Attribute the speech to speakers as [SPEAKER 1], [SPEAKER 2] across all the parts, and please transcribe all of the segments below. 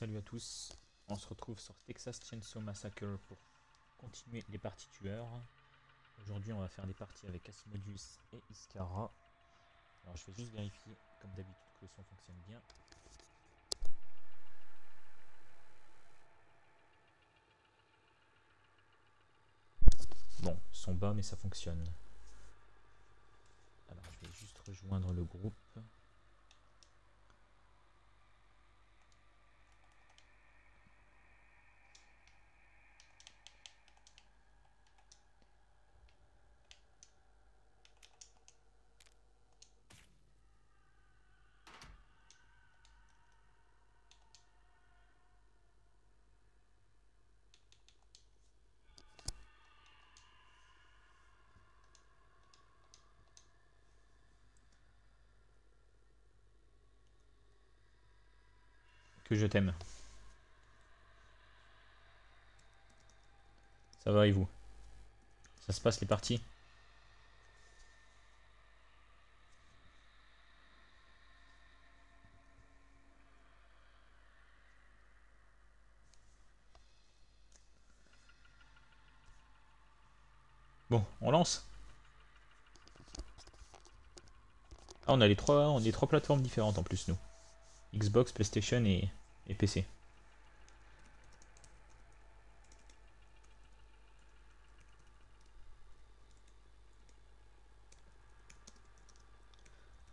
[SPEAKER 1] Salut à tous, on se retrouve sur Texas Chainsaw Massacre pour continuer les parties tueurs. Aujourd'hui on va faire des parties avec Asmodius et Iskara. Alors je vais juste vérifier comme d'habitude que le son fonctionne bien. Bon, son bas mais ça fonctionne. Alors je vais juste rejoindre le groupe. Je t'aime. Ça va et vous? Ça se passe les parties? Bon, on lance? Ah, on a les trois, on a les trois plateformes différentes en plus, nous. Xbox, PlayStation et, et PC.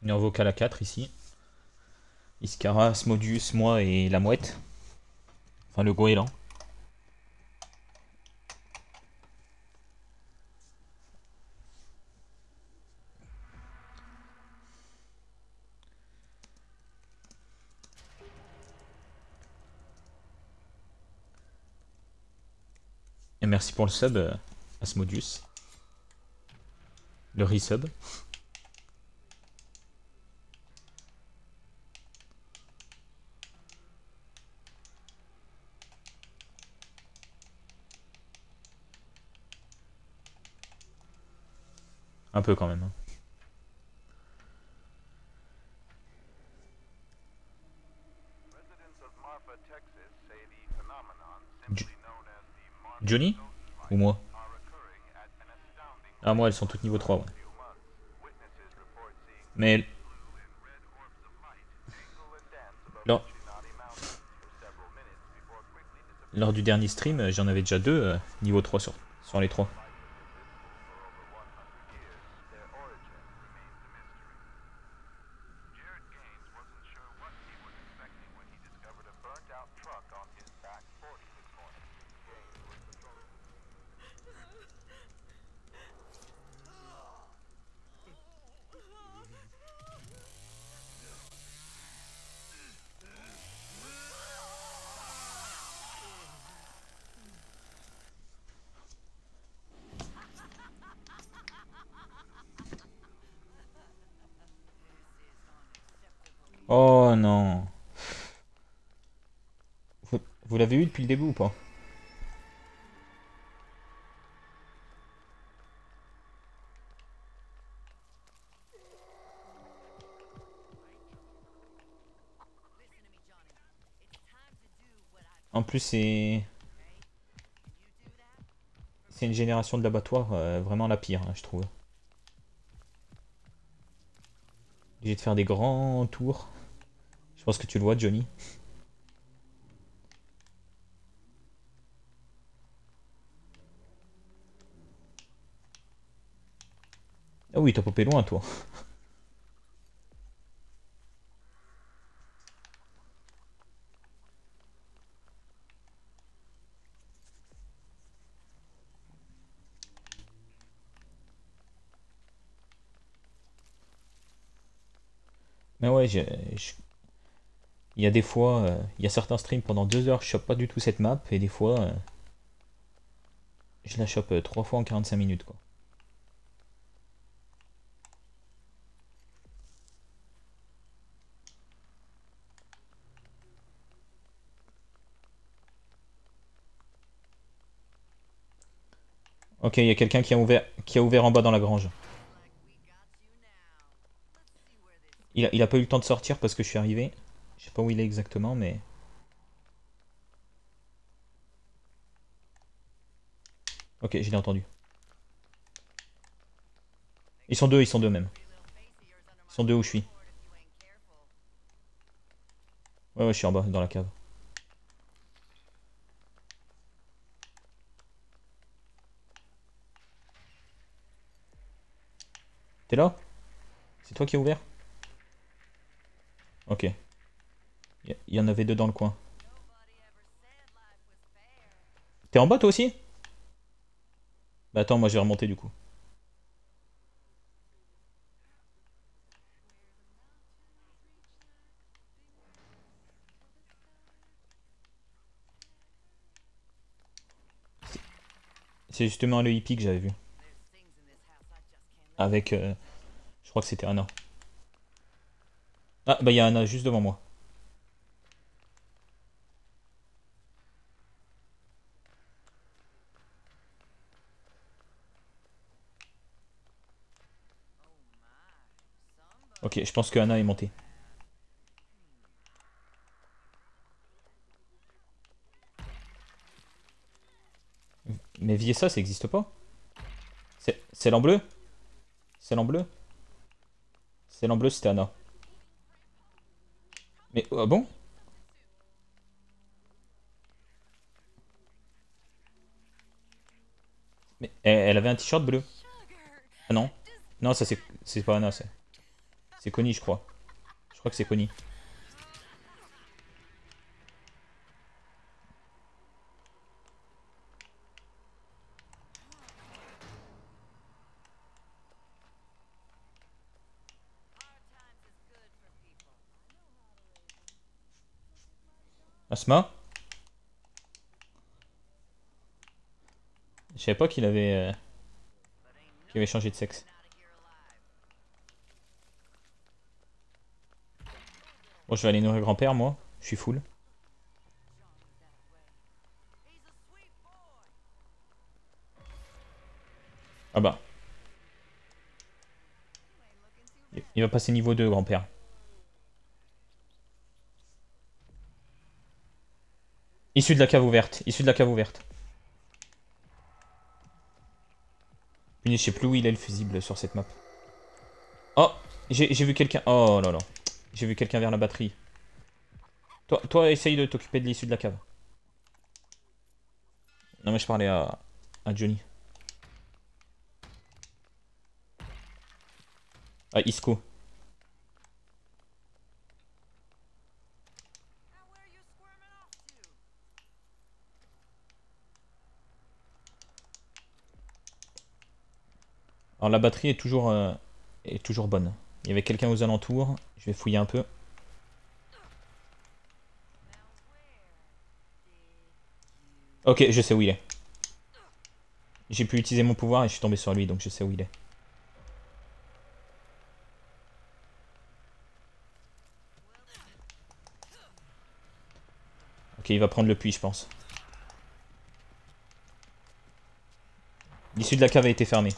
[SPEAKER 1] On est en vocal à 4 ici. Iskara, Smodius, moi et la mouette. Enfin le goéland. Merci pour le sub, euh, Asmodius. Le resub. Un peu quand même. hein. Johnny? Ou moi Ah moi elles sont toutes niveau 3 ouais. Mais
[SPEAKER 2] disappearing.
[SPEAKER 1] lors du dernier stream, euh, j'en avais déjà deux euh, niveau 3 sur, sur les 3. Plus c'est... C'est une génération de l'abattoir euh, vraiment la pire, hein, je trouve. Obligé de faire des grands tours. Je pense que tu le vois, Johnny. Ah oui, t'as popé loin, toi. Il y a des fois, euh, il y a certains streams pendant deux heures, je chope pas du tout cette map, et des fois, euh, je la chope euh, trois fois en 45 minutes, quoi. Ok, il y a quelqu'un qui a ouvert, qui a ouvert en bas dans la grange. Il a, pas eu le temps de sortir parce que je suis arrivé. Je sais pas où il est exactement, mais... Ok, je l'ai entendu. Ils sont deux, ils sont deux même. Ils sont deux où je suis. Ouais, ouais, je suis en bas, dans la cave. T'es là? C'est toi qui as ouvert? Ok. Il y- en avait deux dans le coin. T'es en bas toi aussi? Bah attends, moi je vais remonter du coup. C'est- justement le hippie que j'avais vu. Avec... euh, je crois que c'était Anna. Ah bah il y a Anna juste devant moi. Ok, je pense que Anna est montée. Mais Viessa, ça existe pas C'est c'est l'en bleu? C'est l'en bleu? C'est l'en bleu, c'était Anna. Mais ah bon? Mais elle, avait un t-shirt bleu. Ah non Non, ça c'est c'est pas Anna, c'est. C'est Connie, je crois. Je crois que c'est Connie. Je savais pas qu'il avait... euh, qu'il avait changé de sexe. Bon, je vais aller nourrir grand-père, moi. Je suis full. Ah bah. Il va passer niveau 2, grand-père. Issu de la cave ouverte. Issu de la cave ouverte. Punaise, je sais plus où il est le fusible sur cette map. Oh J'ai vu quelqu'un... Oh là là. J'ai vu quelqu'un vers la batterie. Toi, toi essaye de t'occuper de l'issue de la cave. Non mais je parlais à, à Johnny. À Isco. Alors la batterie est toujours, euh, est toujours bonne. Il y avait quelqu'un aux alentours. Je vais fouiller un peu. Ok, je sais où il est. J'ai pu utiliser mon pouvoir et je suis tombé sur lui, donc je sais où il est. Ok, il va prendre le puits, je pense. L'issue de la cave a été fermée.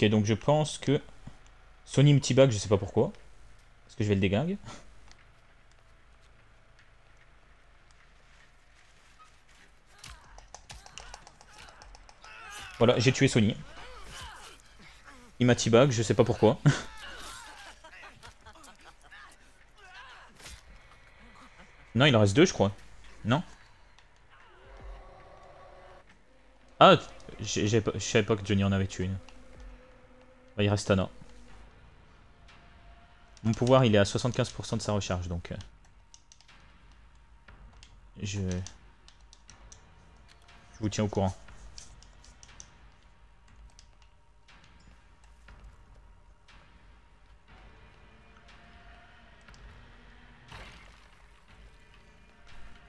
[SPEAKER 1] Ok, donc je pense que... Sony multibag, je sais pas pourquoi. Parce que je vais le déglingue. Voilà, j'ai tué Sony. Il m'a teabag, je sais pas pourquoi. non, il en reste deux, je crois. Non Ah, je savais pas que Johnny en avait tué une. Il reste Anna. Mon pouvoir, il est à 75% de sa recharge, donc... euh, Je... Je vous tiens au courant.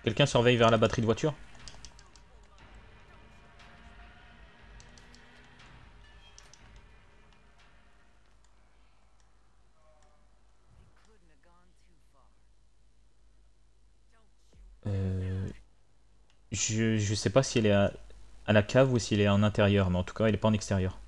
[SPEAKER 1] Quelqu'un surveille vers la batterie de voiture? je, sais pas si elle est à, la cave ou si elle est en intérieur, mais en tout cas, elle est pas en extérieur.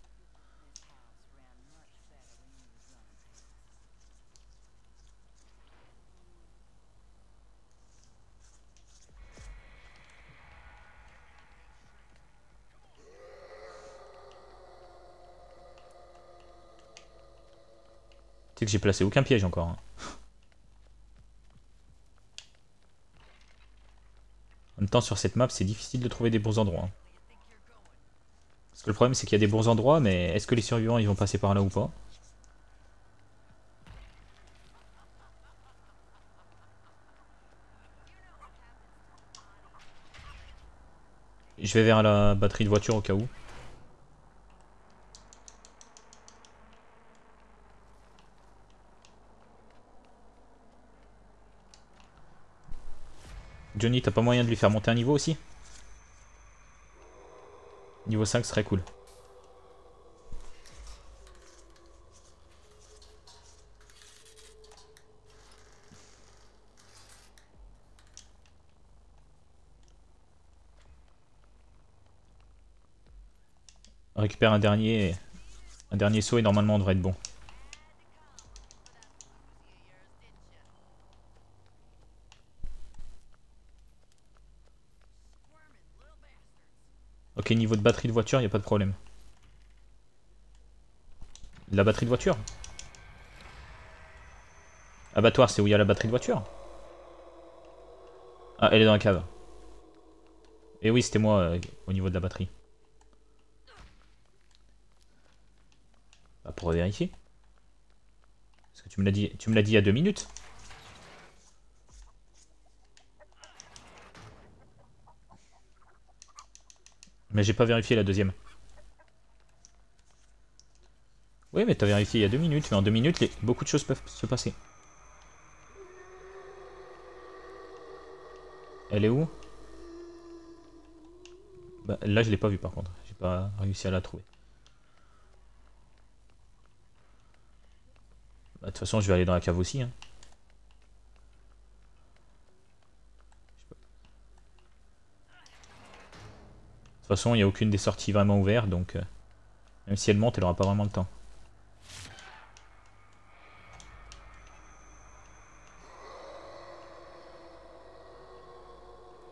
[SPEAKER 1] Tu sais que j'ai placé aucun piège encore. Hein. Même temps, sur cette map, c'est difficile de trouver des bons endroits. hein. Parce que le problème, c'est qu'il y a des bons endroits, mais est-ce que les survivants, ils vont passer par là ou pas? Je vais vers la batterie de voiture au cas où. Johnny, t'as pas moyen de lui faire monter un niveau aussi? Niveau 5 serait cool. Récupère un dernier, un dernier saut et normalement on devrait être bon. Ok, niveau de batterie de voiture, il a pas de problème. La batterie de voiture? Abattoir, c'est où il y a la batterie de voiture? Ah, elle est dans la cave. Et oui, c'était moi euh, au niveau de la batterie. Bah, pour vérifier. Parce que tu me l'as dit, tu me l'as dit il y a deux minutes. Mais j'ai pas vérifié la deuxième. Oui, mais t'as vérifié il y a deux minutes. Mais en deux minutes, beaucoup de choses peuvent se passer. Elle est où? Bah, Là, je l'ai pas vue par contre. J'ai pas réussi à la trouver. Bah, De toute façon, je vais aller dans la cave aussi. hein. Toute façon, il n'y a aucune des sorties vraiment ouvertes, donc euh, même si elle monte, elle aura pas vraiment le temps.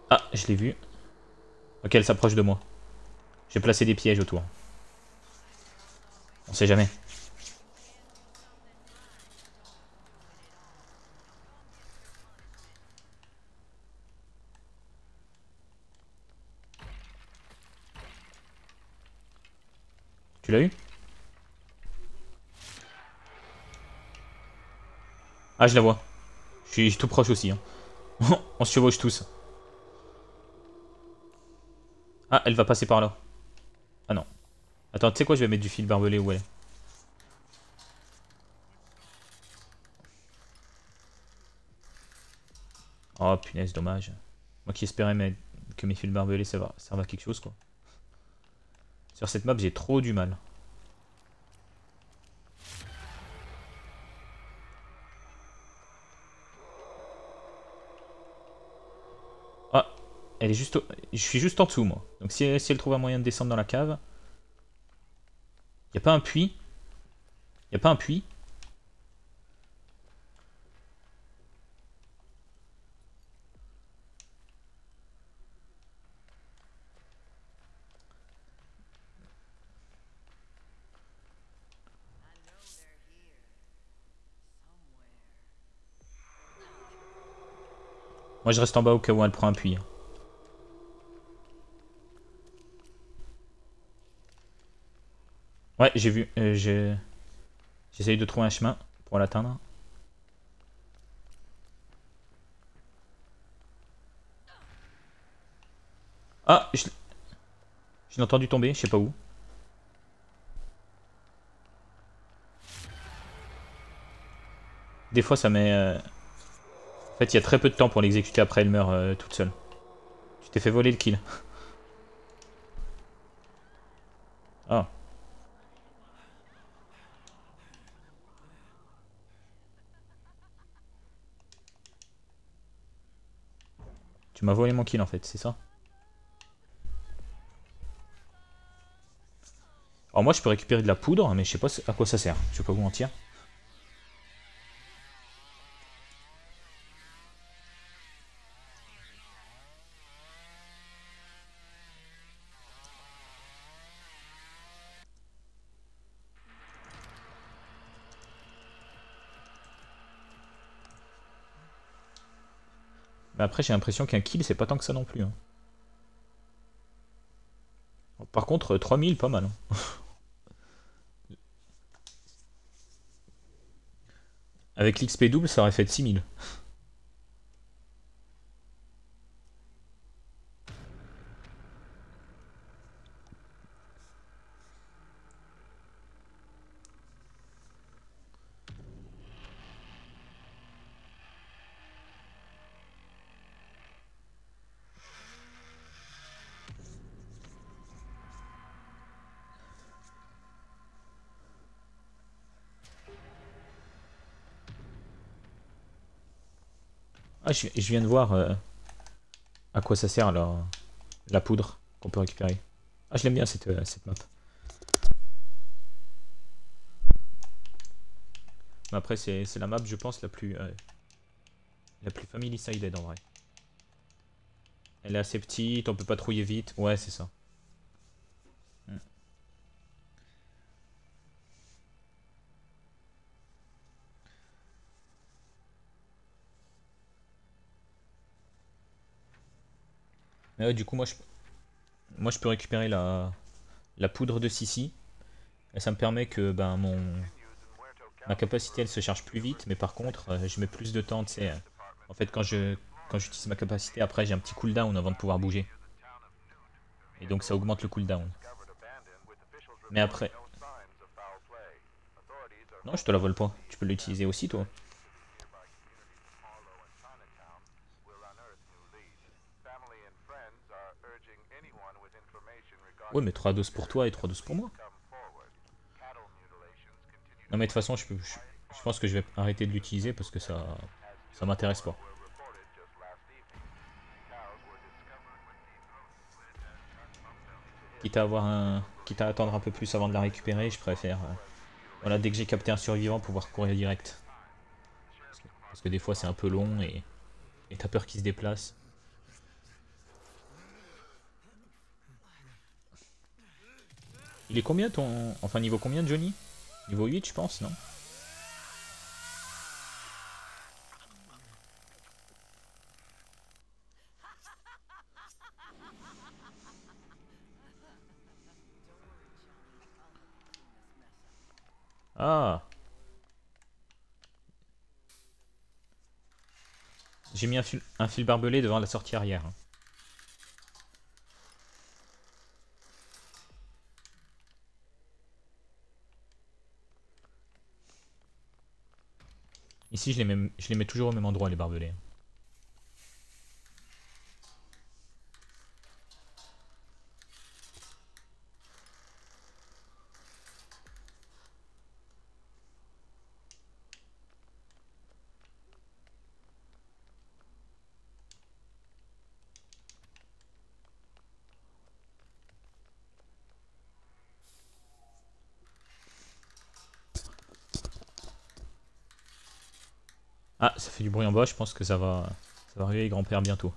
[SPEAKER 1] Ah, je l'ai vue. Ok, elle s'approche de moi. J'ai placé des pièges autour. On sait jamais. Eu Ah, je la vois. Je suis tout proche aussi. hein. On se chevauche tous. Ah, elle va passer par là. Ah non. Attends, tu sais quoi, je vais mettre du fil barbelé où elle est. Oh punaise, dommage. Moi qui espérais que mes fils barbelés ça à quelque chose quoi. Sur cette map, j'ai trop du mal. Ah, elle est juste au- Je suis juste en dessous, moi. Donc si, si elle trouve un moyen de descendre dans la cave... Y a pas un puits? Y a pas un puits? Je reste en bas au cas où elle prend un puits. Ouais, j'ai vu. euh, J'essaye de trouver un chemin pour l'atteindre. Ah, je je l'ai entendu tomber, je sais pas où. Des fois ça met... euh, En fait, il y a très peu de temps pour l'exécuter après elle meurt euh, toute seule. Tu t'es fait voler le kill. Ah. Tu m'as volé mon kill en fait, c'est ça? Alors moi je peux récupérer de la poudre, mais je sais pas à quoi ça sert. Je vais pas vous mentir. Mais après, j'ai l'impression qu'un kill, c'est pas tant que ça non plus. hein. Par contre, euh, 3000, pas mal. hein. Avec l'XP double, ça aurait fait de 6000. Ah, je, viens de voir euh, à quoi ça sert la, la poudre qu'on peut récupérer. Ah, je l'aime bien cette, euh, cette map. Après, c'est la map, je pense, la plus euh, la plus family sided en vrai. Elle est assez petite, on peut patrouiller vite. Ouais, c'est ça. Mais du coup, moi je, moi, je peux récupérer la, la poudre de Sissi. Et ça me permet que ben, mon, ma capacité elle se charge plus vite. Mais par contre, euh, je mets plus de temps. sais, euh, En fait, quand je quand j'utilise ma capacité, après j'ai un petit cooldown avant de pouvoir bouger. Et donc ça augmente le cooldown. Mais après. Non, je te la vole pas. Tu peux l'utiliser aussi, toi. Ouais, mais 3 doses pour toi et 3 doses pour moi. Non, mais de toute façon, je, je, pense que je vais arrêter de l'utiliser parce que ça, ça m'intéresse pas. Quitte à avoir un, attendre un peu plus avant de la récupérer, je préfère, euh, voilà, dès que j'ai capté un survivant, pouvoir courir direct. Parce que, parce que des fois, c'est un peu long et t'as peur qu'il se déplace. Il est combien ton... Enfin niveau combien Johnny? Niveau 8 je pense, non? Ah. J'ai mis un fil, un fil barbelé devant la sortie arrière. Ici, je les, mets, toujours au même endroit, les barbelés. En bas, je pense que ça va, ça va arriver grand-père bientôt.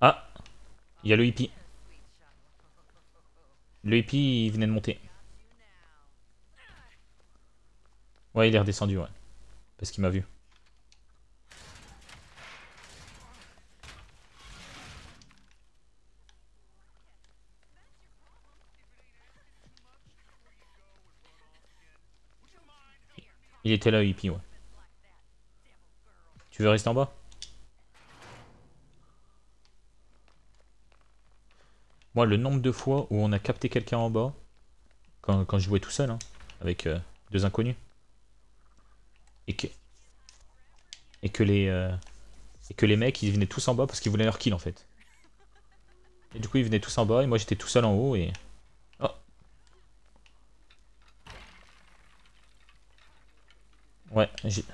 [SPEAKER 1] Ah, il y a le hippie. Le hippie, il venait de monter. Ouais, il est redescendu, ouais. Parce qu'il m'a vu. Il était là, hippie, ouais. Tu veux rester en bas? Moi, le nombre de fois où on a capté quelqu'un en bas, quand, je jouais tout seul, hein, avec euh, deux inconnus, et que et que les euh, et que les mecs ils venaient tous en bas parce qu'ils voulaient leur kill en fait. Et du coup ils venaient tous en bas et moi j'étais tout seul en haut et ouais j'ai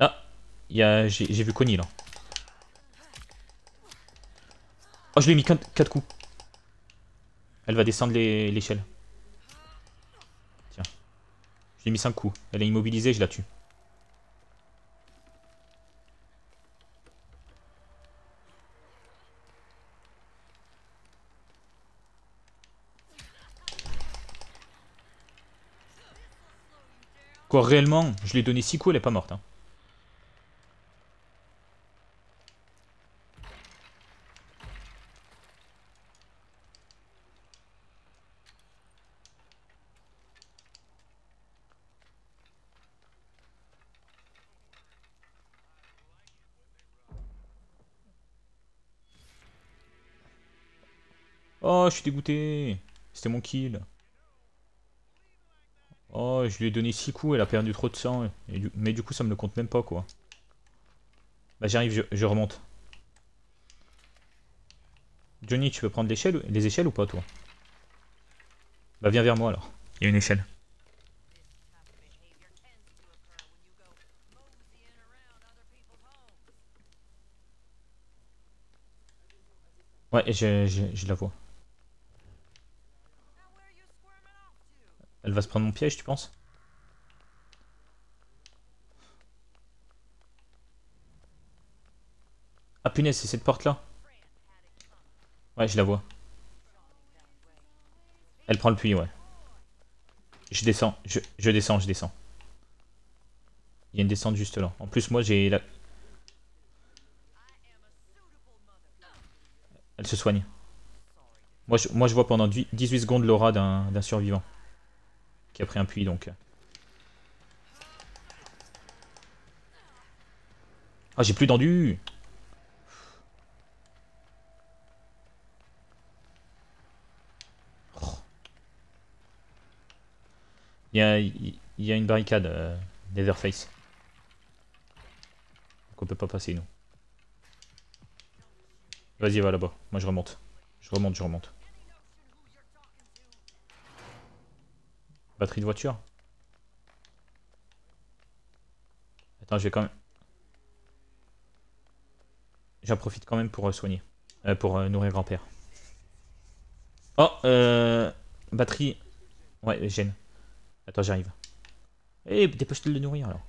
[SPEAKER 1] ah j'ai vu Connie là. Oh je lui ai mis 4 coups. Elle va descendre l'échelle. Tiens. J'ai mis 5 coups. Elle est immobilisée, je la tue. Quoi, réellement Je lui ai donné 6 coups, elle est pas morte. Hein. Oh, je suis dégoûté. C'était mon kill. Oh, je lui ai donné 6 coups, elle a perdu trop de sang. Mais du coup, ça me le compte même pas, quoi. Bah, j'arrive, je, remonte. Johnny, tu veux prendre l'échelle, les échelles ou pas, toi? Bah, viens vers moi, alors. Il y a une échelle. Ouais, je, je la vois. Elle va se prendre mon piège, tu penses? Ah punaise, c'est cette porte-là. Ouais, je la vois. Elle prend le puits, ouais. Je descends, je, descends, je descends. Il y a une descente juste là. En plus, moi, j'ai la... Elle se soigne. Moi, je vois pendant 18 secondes l'aura d'un survivant qui a pris un puits donc. Ah, j'ai plus d'endu Il y a, une barricade, euh, Netherface. Donc on peut pas passer, nous. Vas-y, va là-bas. Moi, je remonte. Je remonte, je remonte. Batterie de voiture. Attends, je vais quand même... J'en profite quand même pour euh, soigner. Euh, pour euh, nourrir grand-père. Oh, euh... Batterie... Ouais, gêne. Attends, j'arrive. Eh, dépêche-toi de le nourrir, alors.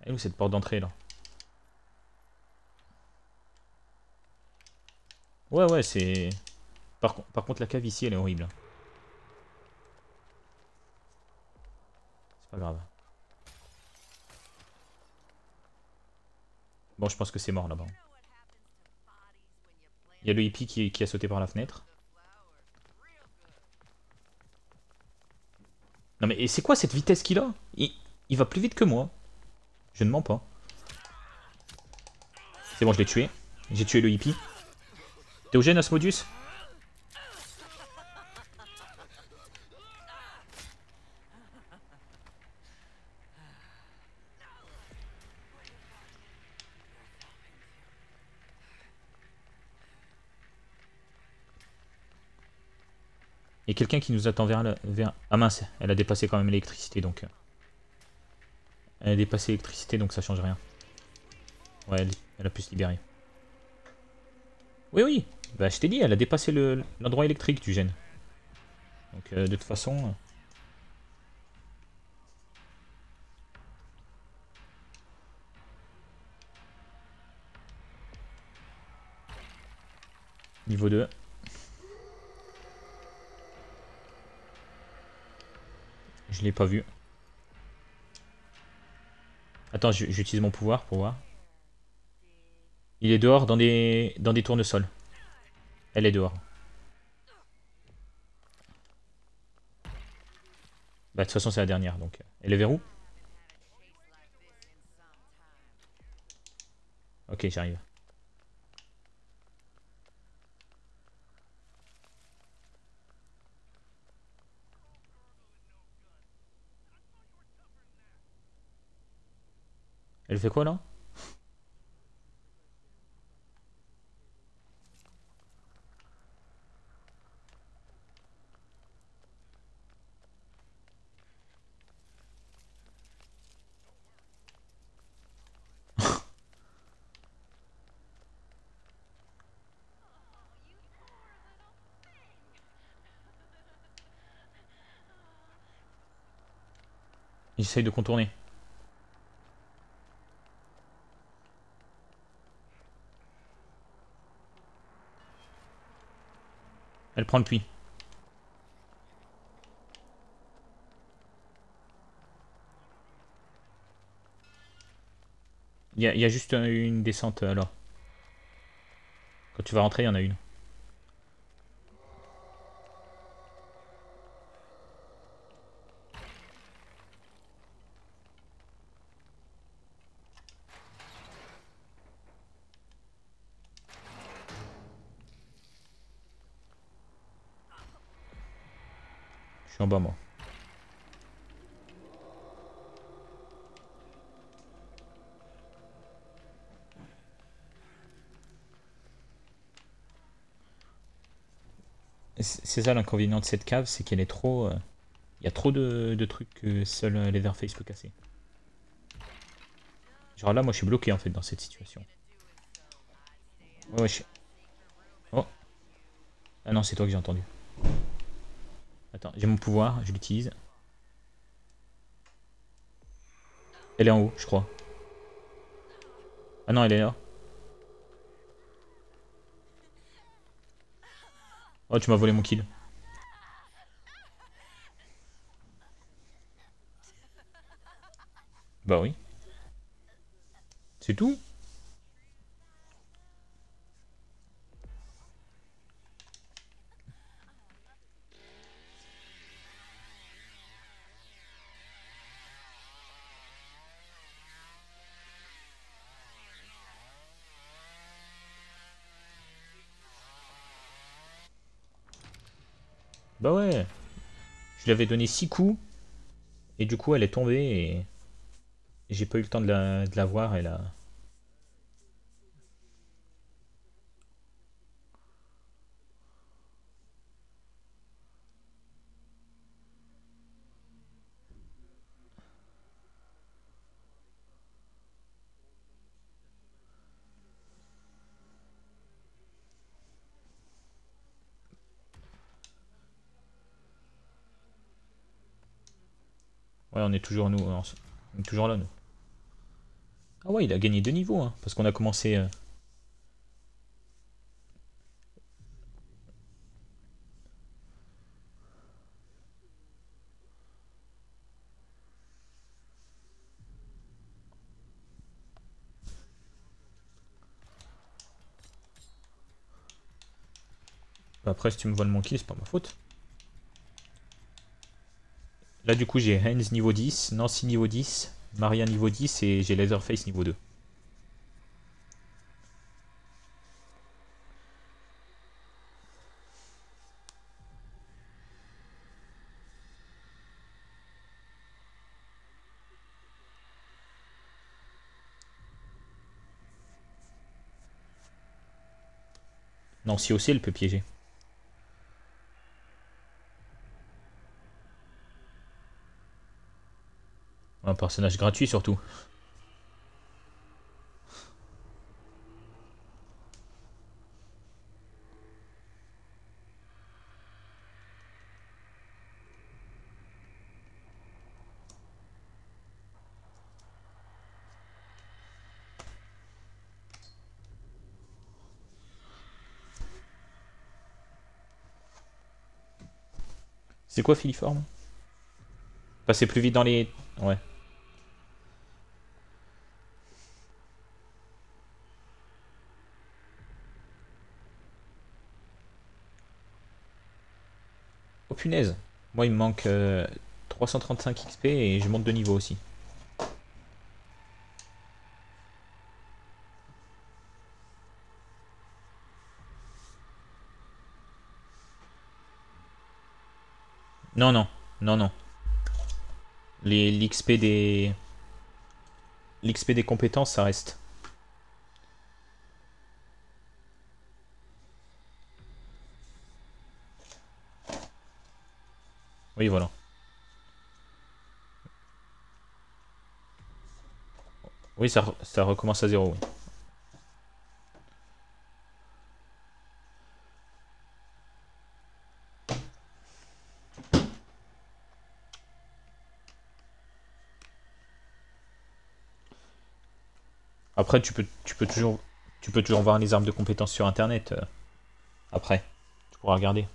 [SPEAKER 1] Elle est où cette porte d'entrée, là? Ouais, ouais, c'est... Par, contre, la cave ici, elle est horrible. C'est pas grave. Bon, je pense que c'est mort là-bas. Il y a le hippie qui, a sauté par la fenêtre. Non mais c'est quoi cette vitesse qu'il a? Il va plus vite que moi. Je ne mens pas. C'est bon, je l'ai tué. J'ai tué le hippie. T'es au gène, Asmodius Il y a quelqu'un qui nous attend vers, la, vers... Ah mince, elle a dépassé quand même l'électricité donc... Euh. Elle a dépassé l'électricité donc ça change rien. Ouais, elle a pu se libérer. Oui, oui, bah, je t'ai dit, elle a dépassé l'endroit électrique du gène. Donc, euh, de toute façon... Euh, Niveau 2. Je l'ai pas vu. Attends, j'utilise mon pouvoir pour voir. Il est dehors dans des, dans des tournesols. Elle est dehors. Bah, de toute façon, c'est la dernière, donc. Et le verrou Ok, j'arrive. Elle fait quoi là? J'essaye de contourner. Elle prend le puits. Il y, y a juste euh, une descente euh, là. Quand tu vas rentrer, il y en a une. Bas moi. C'est ça l'inconvénient de cette cave, c'est qu'elle est trop... euh, Il y a trop de, trucs que seul euh, Leatherface peut casser. Genre là, moi je suis bloqué en fait dans cette situation. Oh Ah non, c'est toi que j'ai entendu. Attends, j'ai mon pouvoir, je l'utilise. Elle est en haut, je crois. Ah non, elle est là. Oh, tu m'as volé mon kill. Bah oui. C'est tout? Bah ouais. Je lui avais donné 6 coups. Et du coup, elle est tombée et... et J'ai pas eu le temps de la, de la voir. Elle a... on est toujours nous. Toujours là, nous. Ah ouais, il a gagné deux niveaux, hein, parce qu'on a commencé... euh, bah, Après, si tu me voles mon kill, c'est pas ma faute. Là, du coup, j'ai Hens niveau 10, Nancy niveau 10, Maria niveau 10 et j'ai Leatherface niveau 2. Nancy aussi, elle peut piéger. Un personnage gratuit surtout. C'est quoi filiforme? Passer plus vite dans les... Ouais. Punaise. Moi il me manque euh, 335 XP et je monte de niveau aussi. Non, non, non, non. L'XP des... L'XP des compétences, ça reste. Oui, voilà. Oui, ça, ça recommence à zéro. Après, tu peux, tu peux toujours, tu peux toujours voir les armes de compétences sur Internet. Euh, après, tu pourras regarder.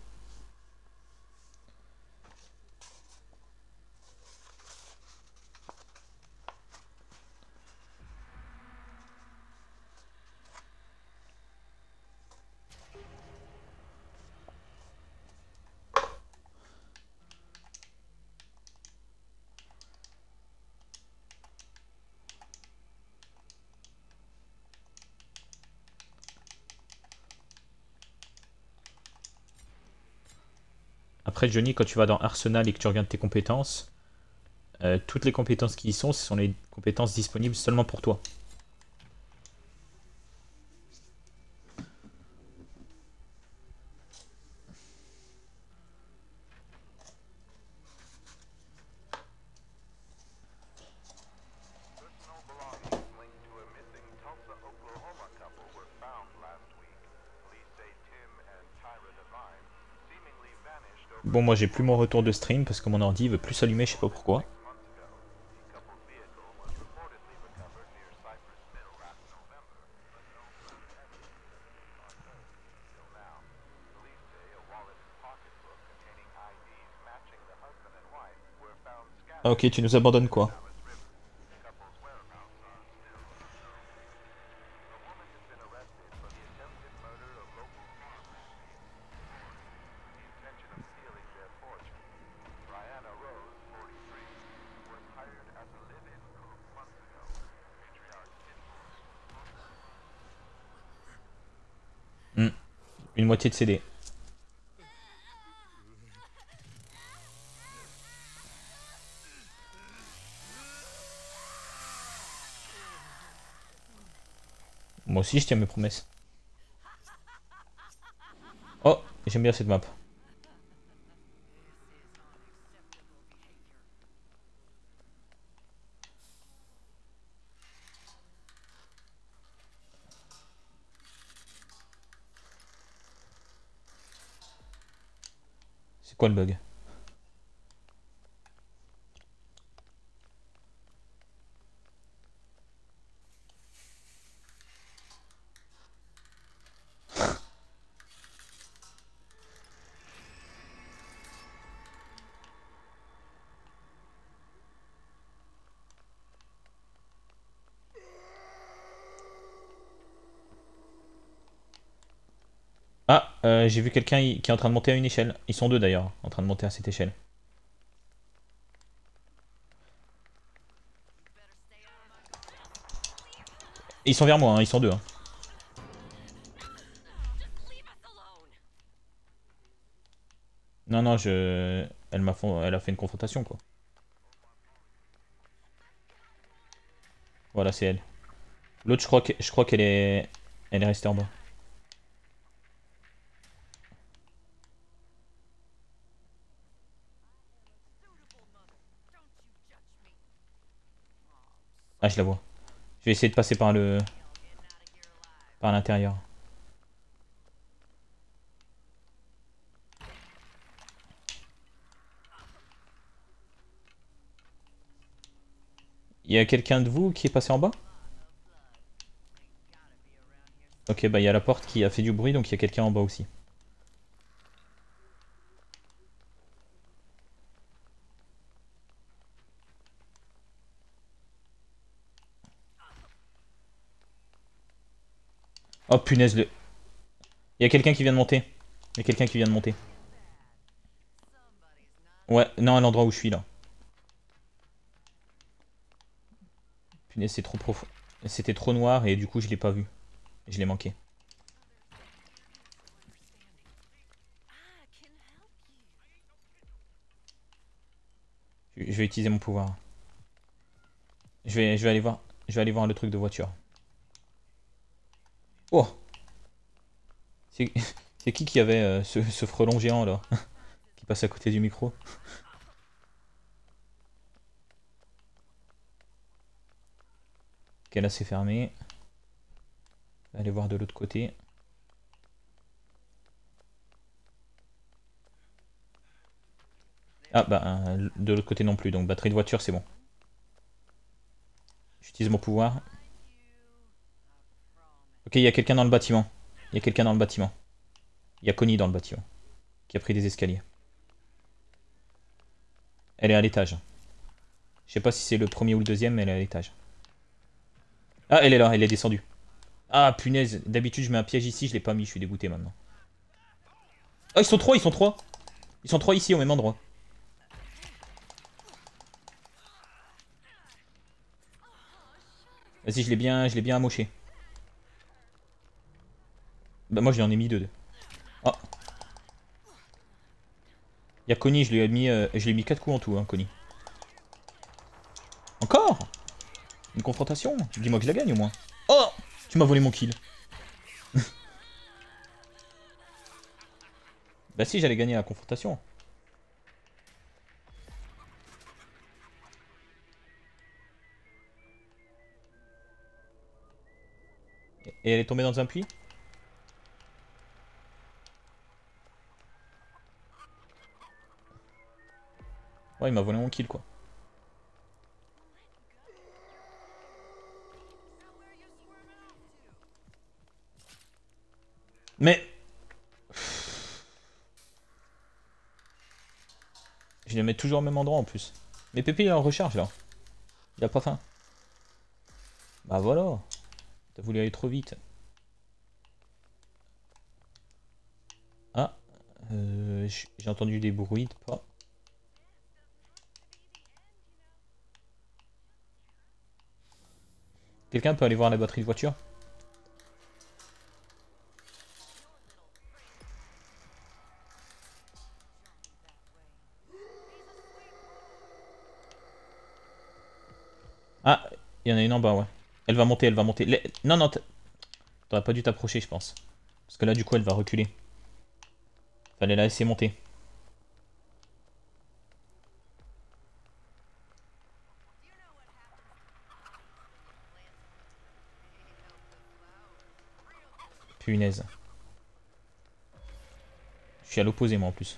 [SPEAKER 1] Après, Johnny, quand tu vas dans Arsenal et que tu regardes tes compétences, euh, toutes les compétences qui y sont, ce sont les compétences disponibles seulement pour toi. Moi j'ai plus mon retour de stream parce que mon ordi veut plus s'allumer, je sais pas pourquoi.
[SPEAKER 2] six months ago. The couple's vehicle
[SPEAKER 1] Moi aussi je tiens mes promesses. Oh, j'aime bien cette map. C'est euh, j'ai vu quelqu'un qui est en train de monter à une échelle. Ils sont deux d'ailleurs, en train de monter à cette échelle. Ils sont vers moi, hein, ils sont deux. hein. Non, non, je... Elle m'a fait... Elle a fait une confrontation, quoi. Voilà, c'est elle. L'autre, je crois que... je crois qu'elle est... Elle est restée en bas. Ah, je la vois. Je vais essayer de passer par le... Par l'intérieur. Il y a quelqu'un de vous qui est passé en bas? Ok, bah il y a la porte qui a fait du bruit, donc il y a quelqu'un en bas aussi. Oh punaise, le... Il y a quelqu'un qui vient de monter. Il y a quelqu'un qui vient de monter. Ouais, non, à l'endroit où je suis là. Punaise, c'est trop profond. C'était trop noir et du coup je l'ai pas vu. Je l'ai manqué. Je vais utiliser mon pouvoir. Je vais aller voir. Je vais aller voir le truc de voiture. Oh C'est qui qui avait euh, ce, ce frelon géant là Qui passe à côté du micro? Ok, là c'est fermé. Allez voir de l'autre côté. Ah bah euh, de l'autre côté non plus, donc batterie de voiture c'est bon. J'utilise mon pouvoir. Ok, il y a quelqu'un dans le bâtiment. Il y a quelqu'un dans le bâtiment. Il y a Connie dans le bâtiment. Qui a pris des escaliers. Elle est à l'étage. Je sais pas si c'est le premier ou le deuxième, mais elle est à l'étage. Ah, elle est là, elle est descendue. Ah, punaise. D'habitude, je mets un piège ici, je l'ai pas mis, je suis dégoûté maintenant. Ah, ils sont trois, ils sont trois. Ils sont trois ici, au même endroit. Vas-y, je l'ai bien, je l'ai bien amoché. Bah moi, je lui en ai mis deux. deux. Oh. Il y a Connie, je lui ai mis, euh, je lui ai mis 4 coups en tout, hein, Connie. Encore? Une confrontation? Dis-moi que je la gagne au moins. Oh Tu m'as volé mon kill. bah si, j'allais gagner la confrontation. Et elle est tombée dans un puits? Ouais, il m'a volé mon kill, quoi. Mais... Je les mets toujours au même endroit, en plus. Mais Pépé, il est en recharge, là. Il a pas faim. Bah voilà. T'as voulu aller trop vite. Ah. Euh, J'ai entendu des bruits de pas. Quelqu'un peut aller voir la batterie de voiture Ah, il y en a une en bas, ouais. Elle va monter, elle va monter. Non, non, t'aurais pas dû t'approcher, je pense. Parce que là, du coup, elle va reculer. Fallait la laisser monter. Je suis à l'opposé, moi, en plus.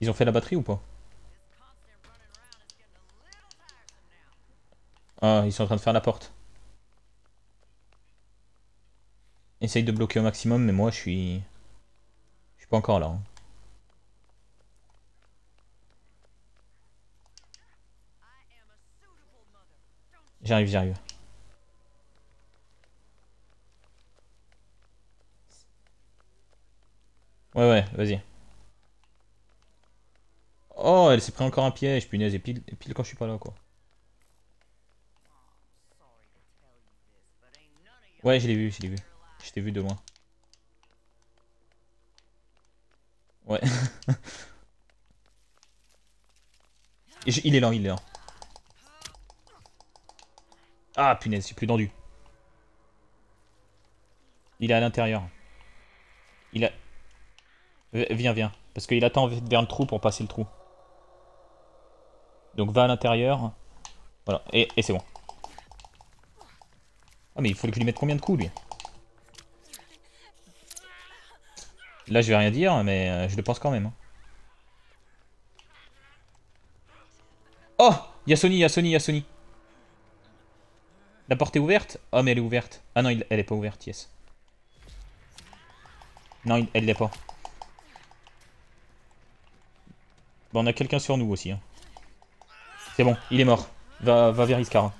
[SPEAKER 1] Ils ont fait la batterie ou pas? Ah, ils sont en train de faire la porte. Essaye de bloquer au maximum, mais moi, je suis... Je suis pas encore là. hein. J'arrive, j'arrive. Ouais, ouais, vas-y. Oh, elle s'est pris encore un piège, punaise, et pile, et pile quand je suis pas là, quoi. Ouais, je l'ai vu, je l'ai vu. Je t'ai vu de loin. Ouais. Il est là, il est là. Ah, punaise, suis plus tendu. Il est à l'intérieur. Il a... Viens, viens. Parce qu'il attend vers le trou pour passer le trou. Donc va à l'intérieur. Voilà, et, c'est bon. Ah mais il faut que je lui mette combien de coups lui? Là je vais rien dire mais euh, je le pense quand même. hein. Oh Y'a Sony, y'a Sony, y'a Sony. La porte est ouverte? Oh mais elle est ouverte. Ah non elle est pas ouverte, yes. Non elle l'est pas. Bon on a quelqu'un sur nous aussi. hein. C'est bon, il est mort. Va, va vers Iskara.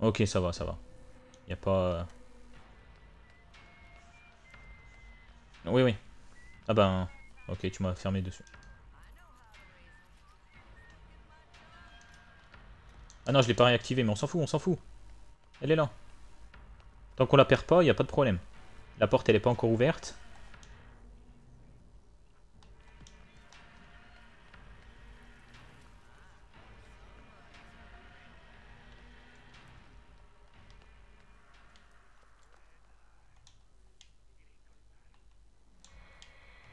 [SPEAKER 1] Ok, ça va, ça va. Y a pas... euh, Oui, oui. Ah ben... Ok, tu m'as fermé dessus. Ah non, je l'ai pas réactivé, mais on s'en fout, on s'en fout. Elle est là. Tant qu'on la perd pas, y a pas de problème. La porte, elle est pas encore ouverte.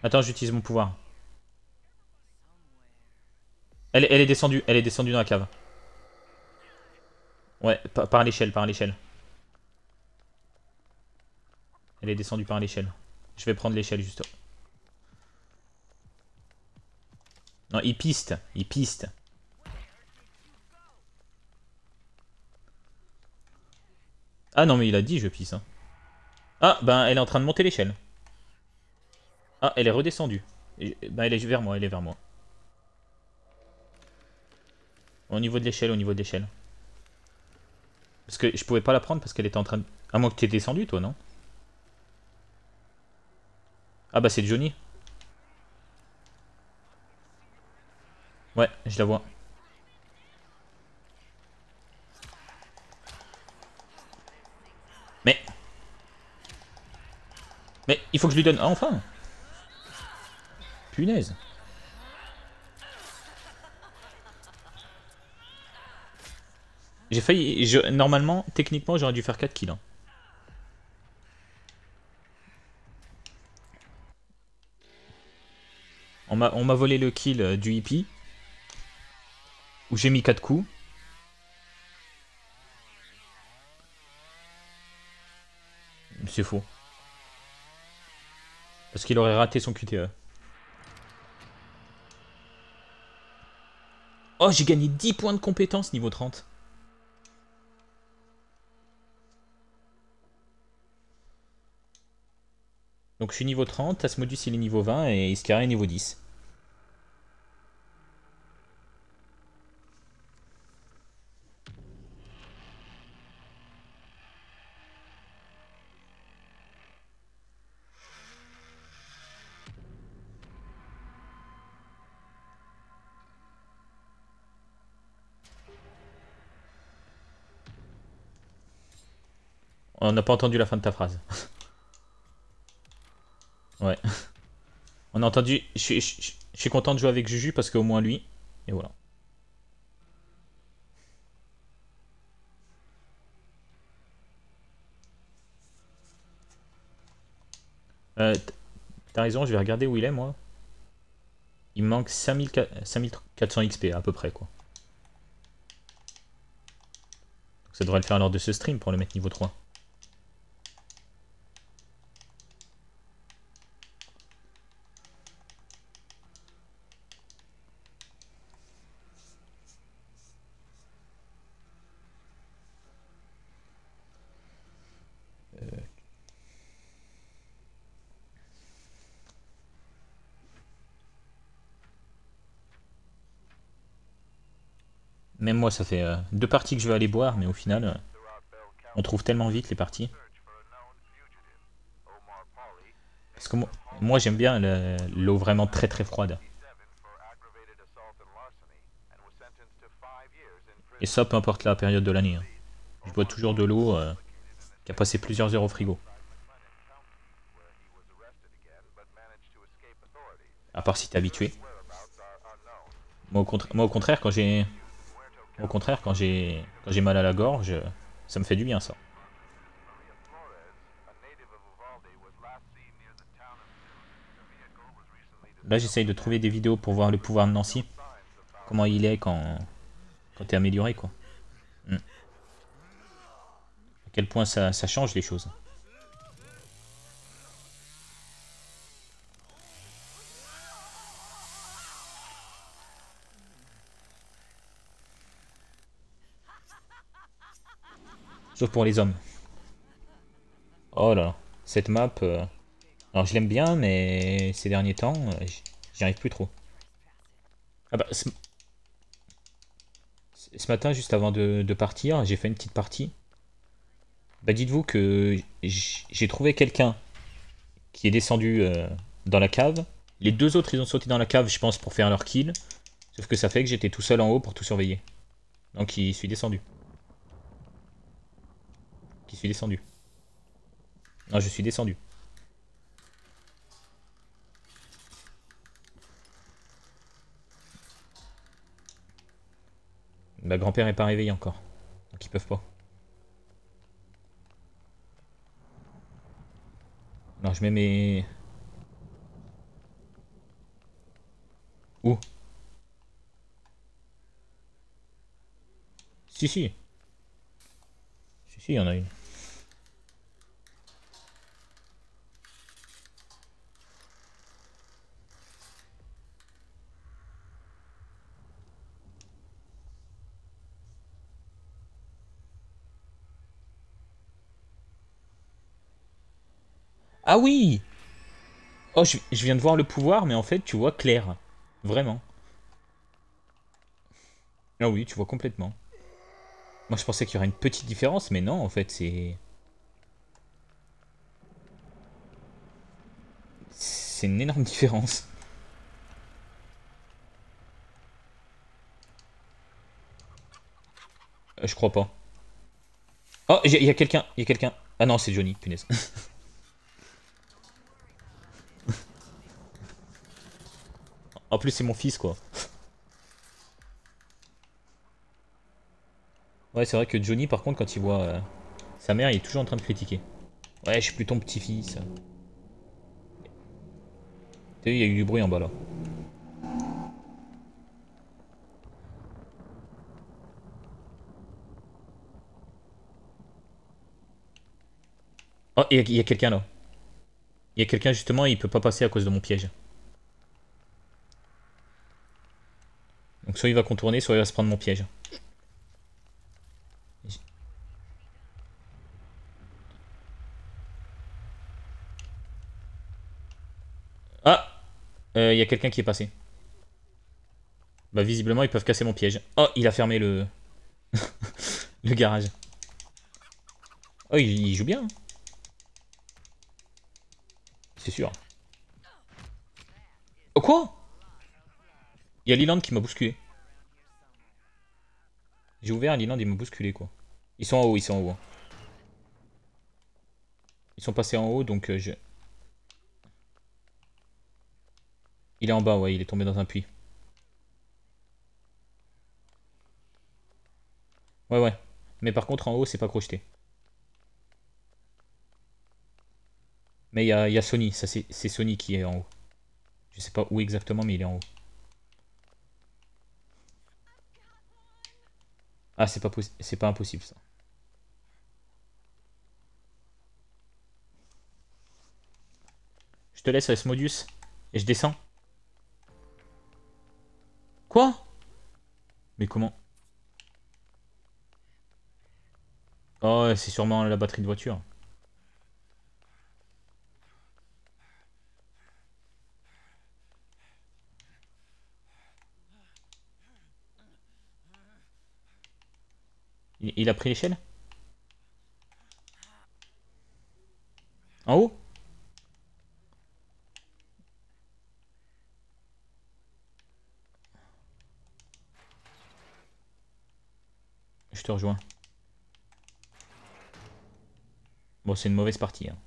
[SPEAKER 1] Attends, j'utilise mon pouvoir. Elle, elle est descendue, elle est descendue dans la cave. Ouais, par, l'échelle, par l'échelle. Elle est descendue par l'échelle. Je vais prendre l'échelle juste. Non, il piste. Il piste. Ah non, mais il a dit je pisse. hein. Ah, ben elle est en train de monter l'échelle. Ah, elle est redescendue. Ben elle est vers moi, elle est vers moi. Au niveau de l'échelle, au niveau de l'échelle. Parce que je pouvais pas la prendre parce qu'elle était en train de... À moins que tu descendu, toi, non? Ah bah c'est Johnny. Ouais, je la vois. Mais... Mais il faut que je lui donne... Ah, enfin Punaise J'ai failli... Normalement, techniquement, j'aurais dû faire 4 kills. hein. On m'a on m'a volé le kill euh, du hippie. Où j'ai mis 4 coups. C'est faux. Parce qu'il aurait raté son QTE. Oh, j'ai gagné 10 points de compétence niveau 30. Donc je suis niveau 30, Asmodus il est niveau 20 et Iskara est niveau 10. On n'a pas entendu la fin de ta phrase. ouais. On a entendu. Je suis- content de jouer avec Juju parce qu'au moins lui. Et voilà. Euh, T'as raison, je vais regarder où il est moi. Il me manque 54 5400 XP à peu près quoi. Ça devrait le faire lors de ce stream pour le mettre niveau 3. Même moi, ça fait euh, deux parties que je vais aller boire, mais au final, euh, on trouve tellement vite les parties. Parce que moi, moi, j'aime bien le- l'eau vraiment très très froide. Et ça, peu importe la période de l'année. hein. Je bois toujours de l'eau qui a passé plusieurs heures au frigo. À part si t'es habitué. Moi, au contraire, quand j'ai... Au contraire, quand j'ai mal à la gorge, ça me fait du bien ça. Là, j'essaye de trouver des vidéos pour voir le pouvoir de Nancy. Comment il est quand, quand t'es amélioré, quoi. Hmm. À quel point ça, ça change les choses. Sauf pour les hommes. Oh là là, cette map... euh, Alors je l'aime bien, mais ces derniers temps, euh, j'y arrive plus trop. Ah bah, ce... matin, juste avant de, partir, j'ai fait une petite partie. Bah dites-vous que j'ai trouvé quelqu'un qui est descendu euh, dans la cave. Les deux autres, ils ont sauté dans la cave, je pense, pour faire leur kill. Sauf que ça fait que j'étais tout seul en haut pour tout surveiller. Donc, il suis descendu. Qui suis descendu. Non, je suis descendu. Bah, grand-père est pas réveillé encore. Donc ils peuvent pas. Alors je mets mes... Où? Si, si. Si, si, il y en a une. Ah oui Oh, je, viens de voir le pouvoir, mais en fait, tu vois clair. Vraiment. Ah oui, tu vois complètement. Moi, je pensais qu'il y aurait une petite différence, mais non, en fait, c'est... C'est une énorme différence. Euh, je crois pas. Oh, il y a quelqu'un, il y a quelqu'un. Ah non, c'est Johnny, punaise. en plus, c'est mon fils, quoi. Ouais, c'est vrai que Johnny, par contre, quand il voit euh, sa mère, il est toujours en train de critiquer. Ouais, je suis plus ton petit-fils. T'as vu, il y a eu du bruit en bas, là. Oh, il y a, quelqu'un là. Il y a quelqu'un justement, il peut pas passer à cause de mon piège. Donc soit il va contourner, soit il va se prendre mon piège. Ah euh, Il y a quelqu'un qui est passé. Bah visiblement ils peuvent casser mon piège. Oh, il a fermé le... le garage. Oh, il, joue bien. Hein. C'est sûr. Oh quoi? Il y a Liland qui m'a bousculé. J'ai ouvert Liland, il m'a bousculé quoi. Ils sont en haut, ils sont en haut. Ils sont passés en haut donc euh, je... Il est en bas, ouais, il est tombé dans un puits. Ouais, ouais. Mais par contre, en haut, c'est pas crocheté. Mais il y a, Sony, c'est Sony qui est en haut. Je sais pas où exactement, mais il est en haut. Ah, c'est pas, c'est pas impossible ça. Je te laisse Asmodius et je descends. Quoi? Mais comment? Oh, c'est sûrement la batterie de voiture. Il, a pris l'échelle? En haut? Je te rejoins. Bon, c'est une mauvaise partie. Hein.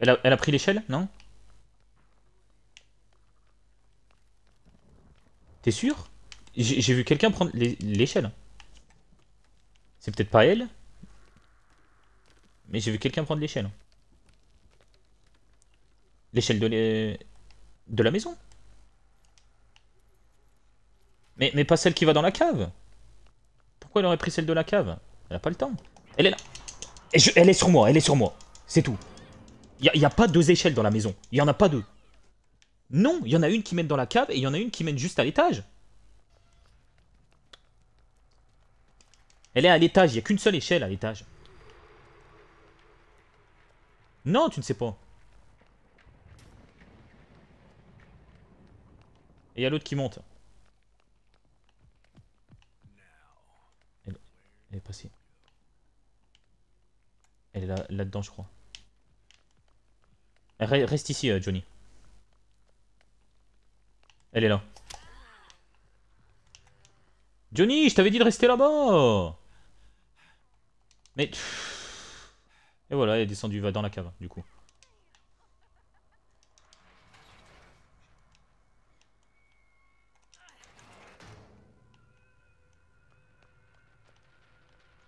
[SPEAKER 1] Elle, a, elle a pris l'échelle, non? T'es sûr? J'ai vu quelqu'un prendre l'échelle. C'est peut-être pas elle. Mais j'ai vu quelqu'un prendre l'échelle. L'échelle de, la maison. Mais, pas celle qui va dans la cave. Pourquoi elle aurait pris celle de la cave? Elle a pas le temps. Elle est là. elle est sur moi, elle est sur moi. C'est tout. Il n'y a, pas deux échelles dans la maison. Il y en a pas deux. Non, il y en a une qui mène dans la cave et il y en a une qui mène juste à l'étage. Elle est à l'étage, il n'y a qu'une seule échelle à l'étage. Non, tu ne sais pas. Et il y a l'autre qui monte. Elle, est passée. Elle est là-dedans, je crois. reste ici, euh, Johnny. Elle est là. Johnny, je t'avais dit de rester là-bas mais... Et voilà, elle est descendue, va dans la cave, du coup.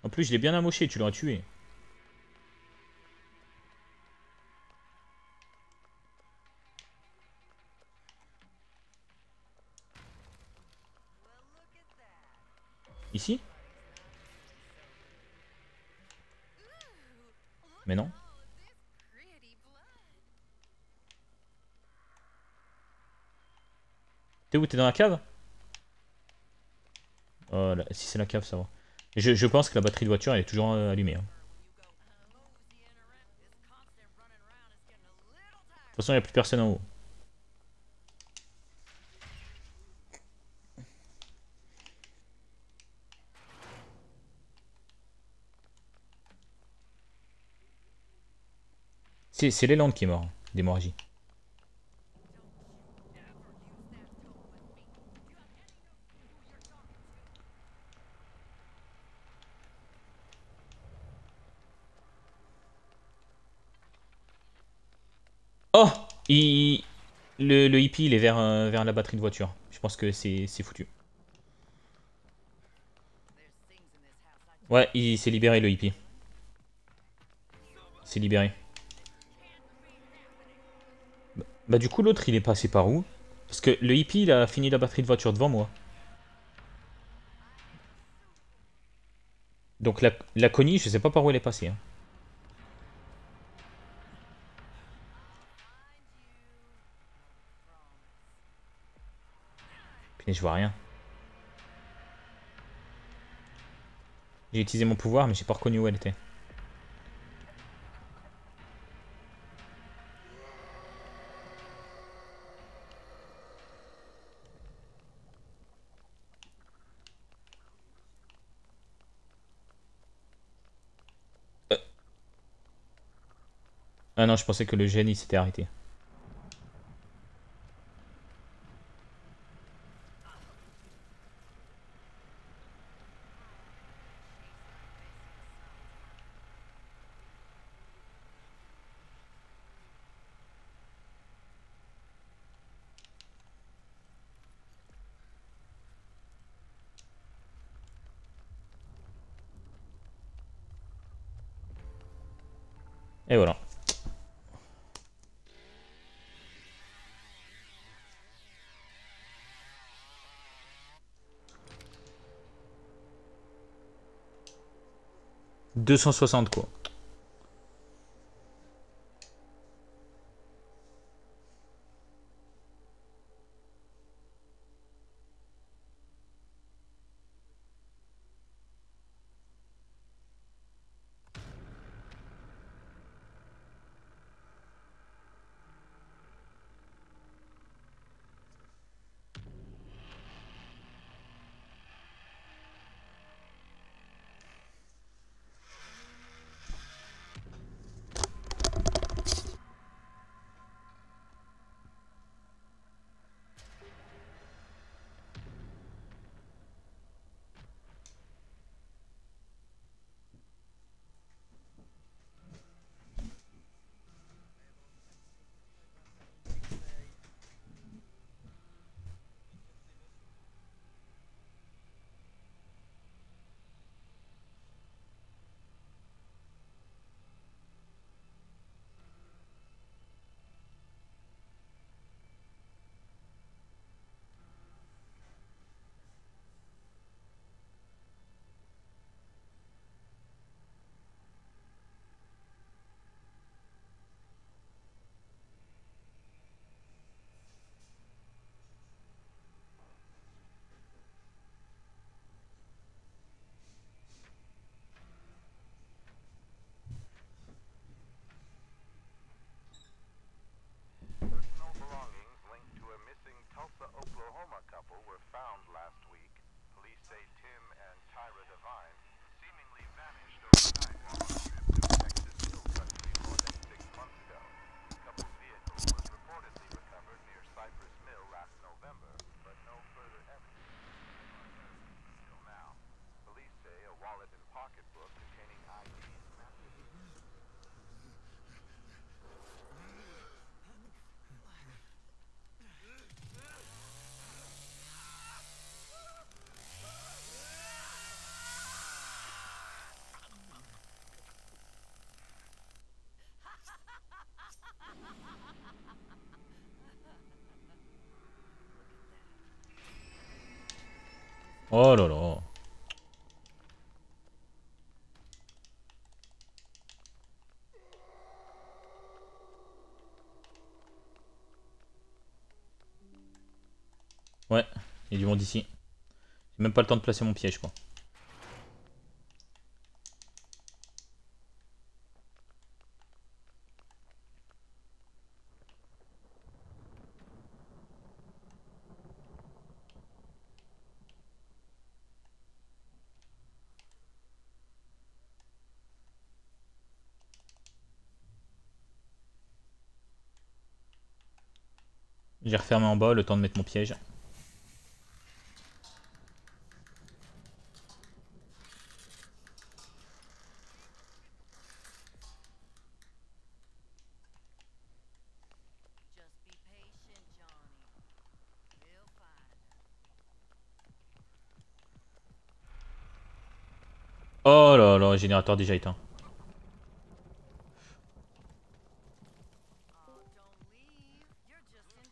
[SPEAKER 1] En plus, je l'ai bien amoché, tu l'aurais tué. Ici? Mais non. T'es où? T'es dans la cave? Oh, là, si c'est la cave, ça va. Je, je, pense que la batterie de voiture elle est toujours euh, allumée. Hein. De toute façon, il n'y a plus personne en haut. C'est c'est Leland qui est mort, d'hémorragie. Oh il... Le, le hippie, il est vers, euh, vers la batterie de voiture. Je pense que c'est c'est foutu. Ouais, il s'est libéré, le hippie. Il s'est libéré. Bah, du coup, l'autre, il est passé par où? Parce que le hippie, il a fini la batterie de voiture devant moi. Donc la, la Connie, je sais pas par où elle est passée. hein. Je vois rien. J'ai utilisé mon pouvoir, mais j'ai pas reconnu où elle était. Ah non, je pensais que le gène il s'était arrêté. Et voilà. Deux cent soixante quoi. Ouais, il y a du monde ici. J'ai même pas le temps de placer mon piège, quoi. J'ai refermé en bas le temps de mettre mon piège.
[SPEAKER 3] In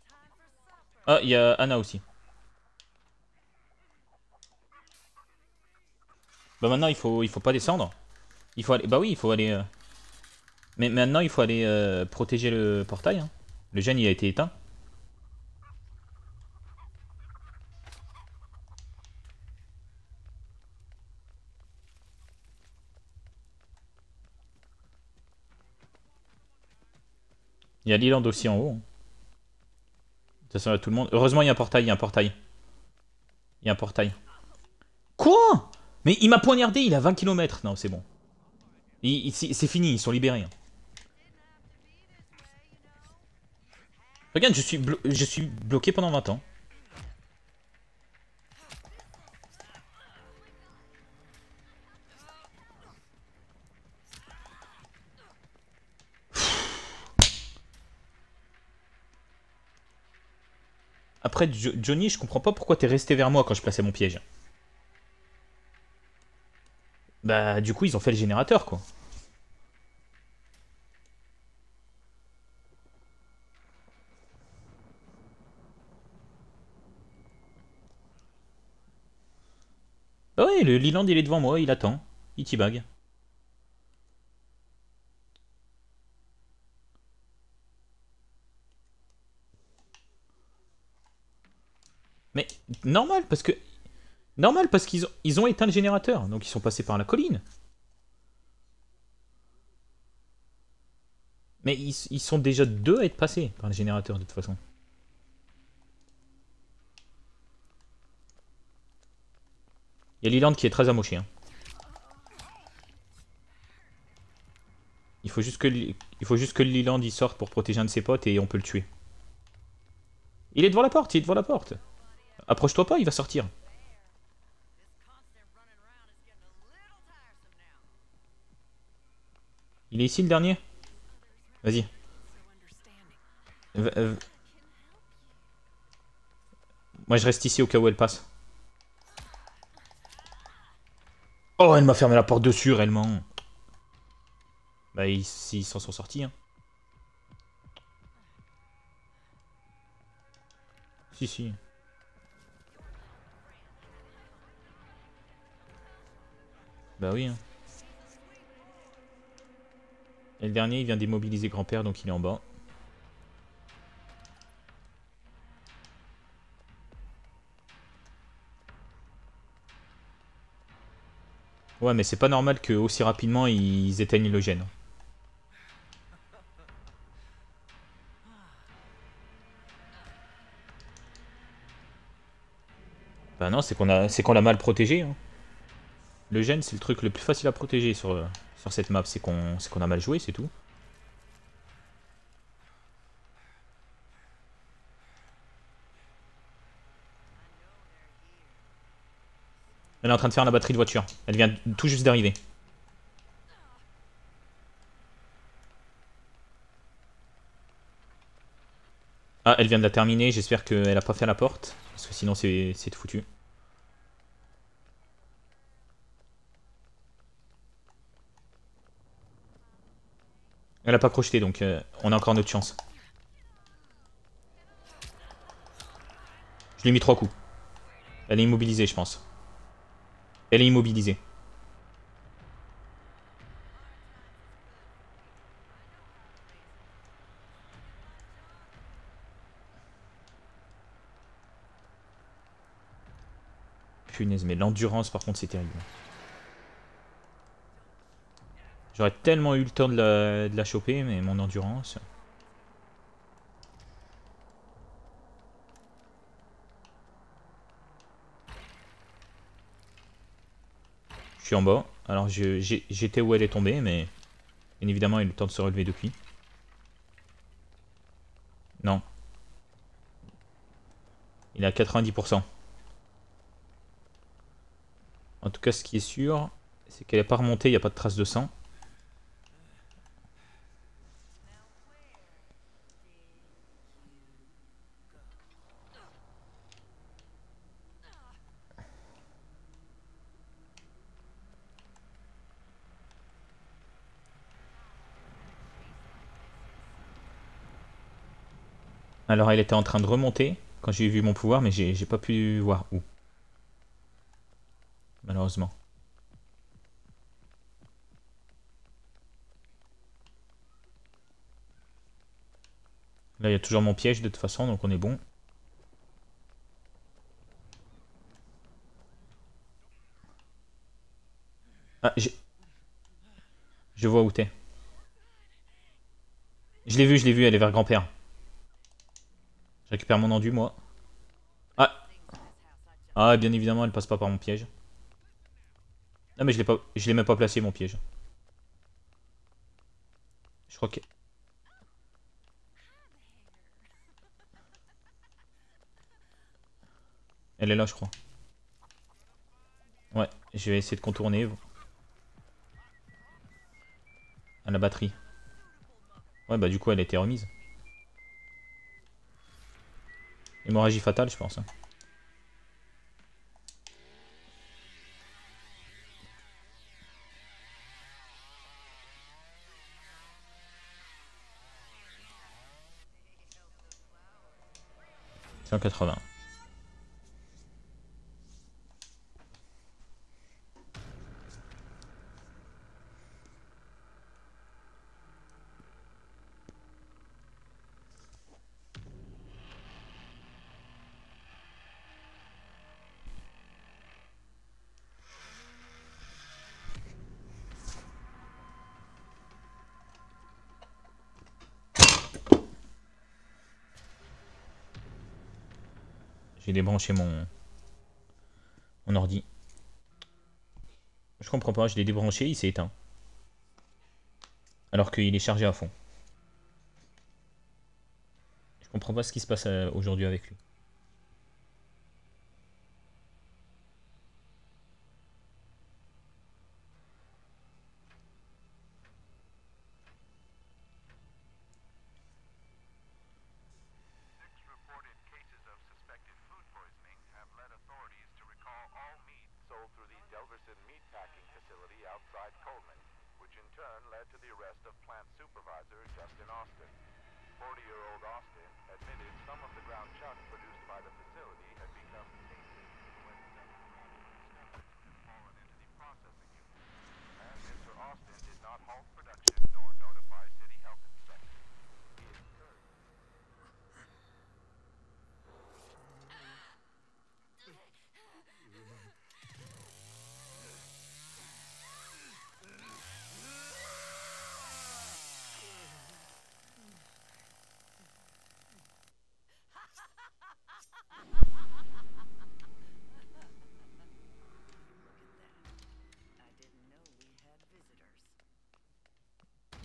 [SPEAKER 3] time for supper.
[SPEAKER 1] Ah, il y a Anna aussi. Bah maintenant il faut il faut pas descendre. Il faut aller bah oui, il faut aller euh, Mais maintenant il faut aller euh, protéger le portail hein. Le gène il a été éteint. Il y a Leland aussi en haut. hein. De toute façon, tout le monde. Heureusement, il y a un portail, il y a un portail. Il y a un portail. Quoi? Mais il m'a poignardé, il a 20 km. Non, c'est bon. C'est fini, ils sont libérés. hein. Regarde, je suis, je suis bloqué pendant 20 ans. Après, Jo- Johnny, je comprends pas pourquoi t'es resté vers moi quand je plaçais mon piège. Bah, du coup, ils ont fait le générateur, quoi. Bah ouais, le Leland, il est devant moi, il attend. Il t-bag. Mais normal, parce que... Normal, parce qu'ils ont, ils ont éteint le générateur, donc ils sont passés par la colline. Mais ils, sont déjà deux à être passés par le générateur, de toute façon. Il y a Leland qui est très amoché. Hein. Il faut juste que il faut juste que y sorte pour protéger un de ses potes et on peut le tuer. Il est devant la porte, il est devant la porte. Approche-toi pas, il va sortir. Il est ici le dernier? Vas-y. Va- euh, Moi je reste ici au cas où elle passe. Oh, elle m'a fermé la porte dessus réellement. Bah ils s'en sont sortis. Hein. Si si. Bah oui. hein. Et le dernier, il vient d'immobiliser grand-père, donc il est en bas. Ouais, mais c'est pas normal que aussi rapidement ils éteignent le gène. Bah non, c'est qu'on a, qu'on l'a mal protégé. hein. Le gène, c'est le truc le plus facile à protéger sur, euh, cette map, c'est qu'on, a mal joué, c'est tout. Elle est en train de faire la batterie de voiture. Elle vient tout juste d'arriver. Ah, elle vient de la terminer. J'espère qu'elle a pas fait la porte. Parce que sinon, c'est foutu. Elle a pas crocheté, donc euh, on a encore notre chance. Je lui ai mis trois coups. Elle est immobilisée, je pense. Elle est immobilisée. Punaise, mais l'endurance, par contre, c'est terrible. J'aurais tellement eu le temps de la, choper, mais mon endurance... Je suis en bas. Alors j'étais où elle est tombée, mais bien évidemment, il a eu le temps de se relever depuis. Non. Il est à 90%. En tout cas, ce qui est sûr, c'est qu'elle n'est pas remontée, il n'y a pas de trace de sang. Alors elle était en train de remonter quand j'ai vu mon pouvoir, mais j'ai pas pu voir où. Malheureusement. Là, il y a toujours mon piège de toute façon, donc on est bon. Ah, j'ai... Je vois où t'es. Je l'ai vu, je l'ai vu, elle est vers grand-père. Je récupère mon enduit, moi. Ah Ah, bien évidemment, elle passe pas par mon piège. Non, mais je l'ai. Je l'ai même pas placé, mon piège. Je crois que... Elle est là, je crois. Ouais, je vais essayer de contourner. À la batterie. Ouais, bah du coup, elle a été remise. Hémorragie fatale, je pense. Hein. quatre 180. mon, mon ordi. Je comprends pas, je l'ai débranché, il s'est éteint. Alors qu'il est chargé à fond. Je comprends pas ce qui se passe euh, aujourd'hui avec lui.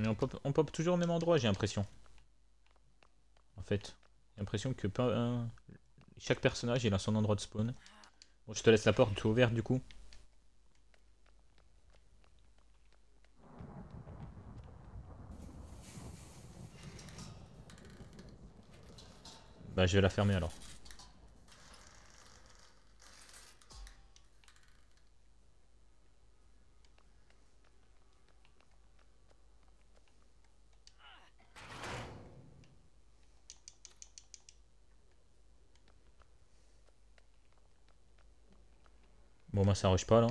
[SPEAKER 1] On pop, toujours au même endroit, j'ai l'impression. En fait, j'ai l'impression que un- chaque personnage il a son endroit de spawn. Bon, je te laisse la porte ouverte du coup. Bah, je vais la fermer alors. Ça rush pas là.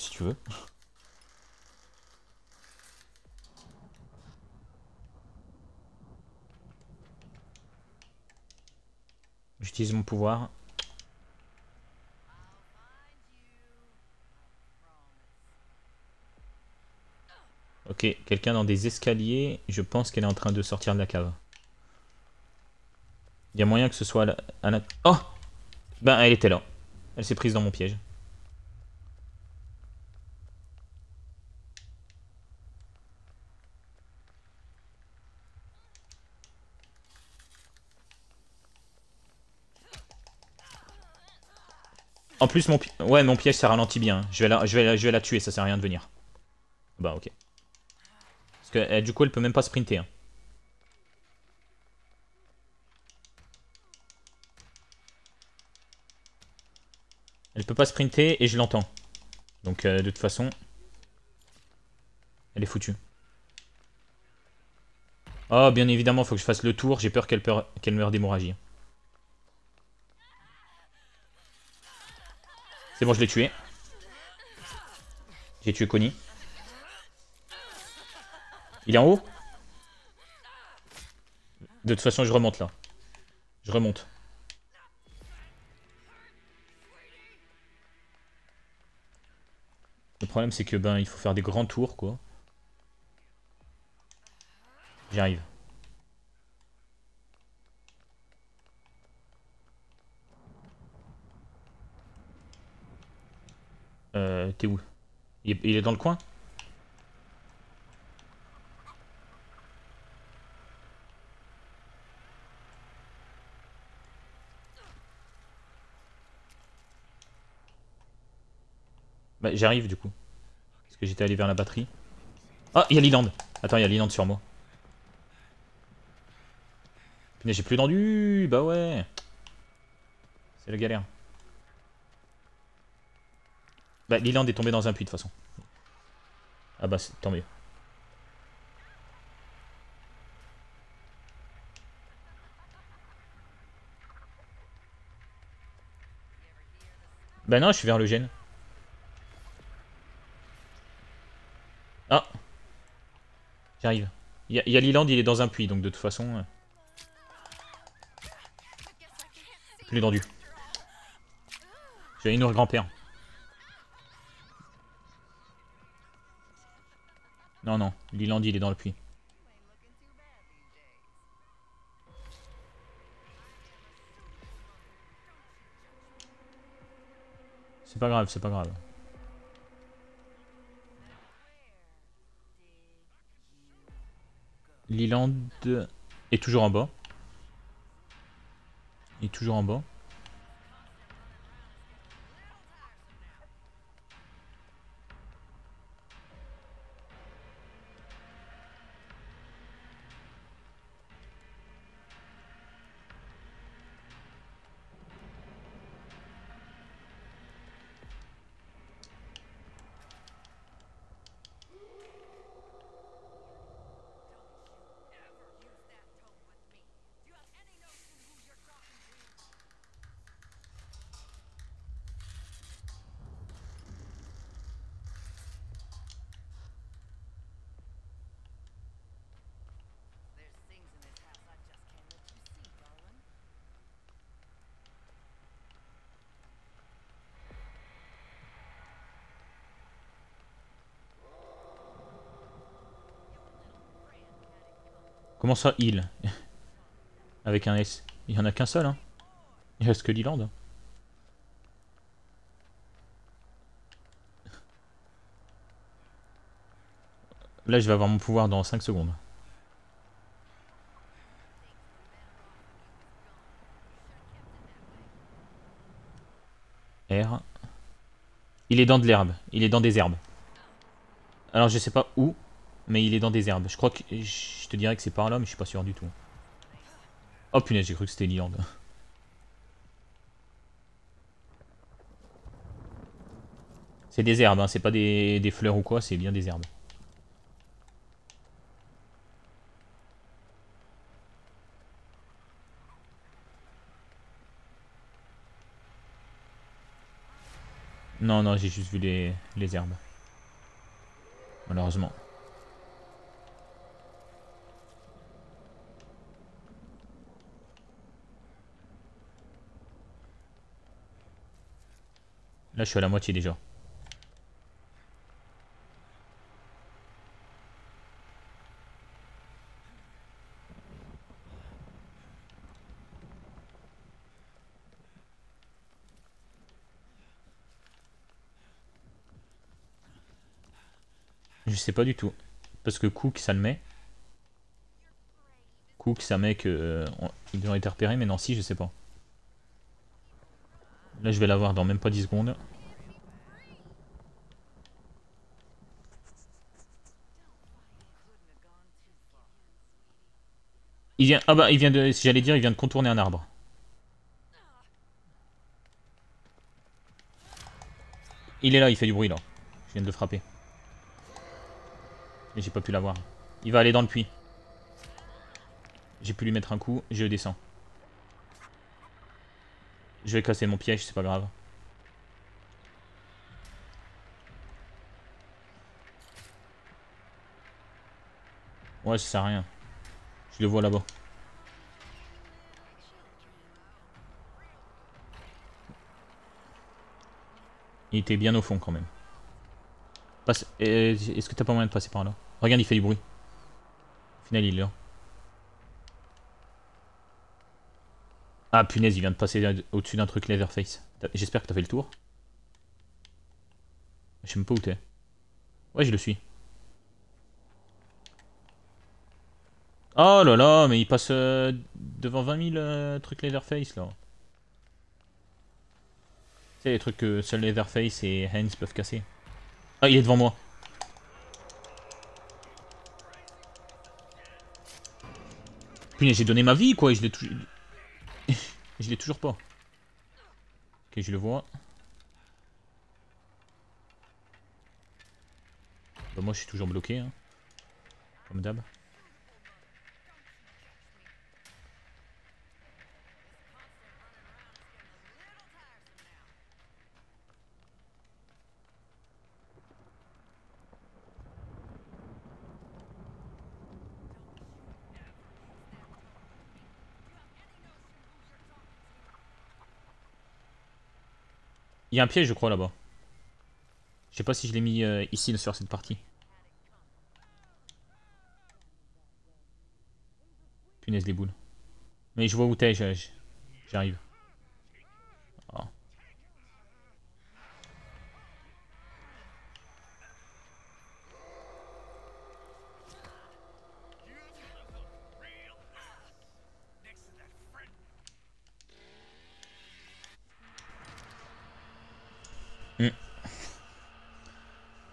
[SPEAKER 1] Si tu veux. J'utilise mon pouvoir. Ok, quelqu'un dans des escaliers. Je pense qu'elle est en train de sortir de la cave. Il y a moyen que ce soit à la... Oh Ben, elle était là. Elle s'est prise dans mon piège. En plus, mon, piège, ça ralentit bien. Je vais, la, tuer, ça sert à rien de venir. Bah, ok. Parce que euh, du coup, elle peut même pas sprinter. hein. Elle peut pas sprinter et je l'entends. Donc, euh, de toute façon, elle est foutue. Oh, bien évidemment, faut que je fasse le tour. J'ai peur qu'elle peur- qu'elle meure d'hémorragie. C'est bon, je l'ai tué. J'ai tué Connie. Il est en haut De toute façon, je remonte là. Je remonte. Le problème, c'est que ben, il faut faire des grands tours, quoi. J'y arrive. Euh, t'es où? Il est, dans le coin? Bah, j'arrive du coup. Parce que j'étais allé vers la batterie. Ah, il y a Liland. Attends, il y a Liland sur moi. Putain, j'ai plus d'endu. Bah ouais. C'est la galère. Bah, Liland est tombé dans un puits de toute façon. Ah bah, tant mieux. Bah non, je suis vers le gène. Ah J'arrive. Il y, a- il est dans un puits, donc de toute façon... euh, Plus d'endu. J'ai une heure grand-père. Non, non, Liland, il est dans le puits. C'est pas grave, c'est pas grave. Liland est toujours en bas. Il est toujours en bas. Comment ça, il Avec un S. Il y en a qu'un seul, hein. Il reste que Liland. Là, je vais avoir mon pouvoir dans 5 secondes. R. Il est dans de l'herbe. Il est dans des herbes. Alors, je sais pas où, mais il est dans des herbes. Je crois que... Je te dirais que c'est par là, mais je suis pas sûr du tout. Oh punaise, j'ai cru que c'était Liland. C'est des herbes, hein, c'est pas des, fleurs ou quoi, c'est bien des herbes. Non, non, j'ai juste vu les herbes. Malheureusement. Là, je suis à la moitié déjà. Je sais pas du tout. Parce que Cook, ça le met. Cook, ça met que... euh, ont été repérés, mais Nancy, je sais pas. Là, je vais l'avoir dans même pas 10 secondes. Il vient... Ah bah, il vient de... Si j'allais dire, il vient de contourner un arbre. Il est là, il fait du bruit, là. Je viens de le frapper. Mais j'ai pas pu l'avoir. Il va aller dans le puits. J'ai pu lui mettre un coup, je descends. Je vais casser mon piège, c'est pas grave. Ouais, ça sert à rien. Je le vois là-bas. Il était bien au fond quand même. Euh, Est-ce que t'as pas moyen de passer par là? Regarde, il fait du bruit. Au final, il est là. Ah punaise, il vient de passer au-dessus d'un truc Leatherface. J'espère que t'as fait le tour. Je sais même pas où t'es. Ouais, je le suis. Oh là là, mais il passe euh, devant 20 000 euh, trucs Leatherface là. C'est les trucs que seul Leatherface et Hans peuvent casser. Ah, il est devant moi. Putain, j'ai donné ma vie quoi, et je l'ai toujours... je l'ai toujours pas. Ok, je le vois. Bah moi je suis toujours bloqué, hein. Comme d'hab. Il y a un piège je crois là-bas. Je sais pas si je l'ai mis euh, ici sur cette partie. Punaise les boules. Mais je vois où t'es, j'arrive.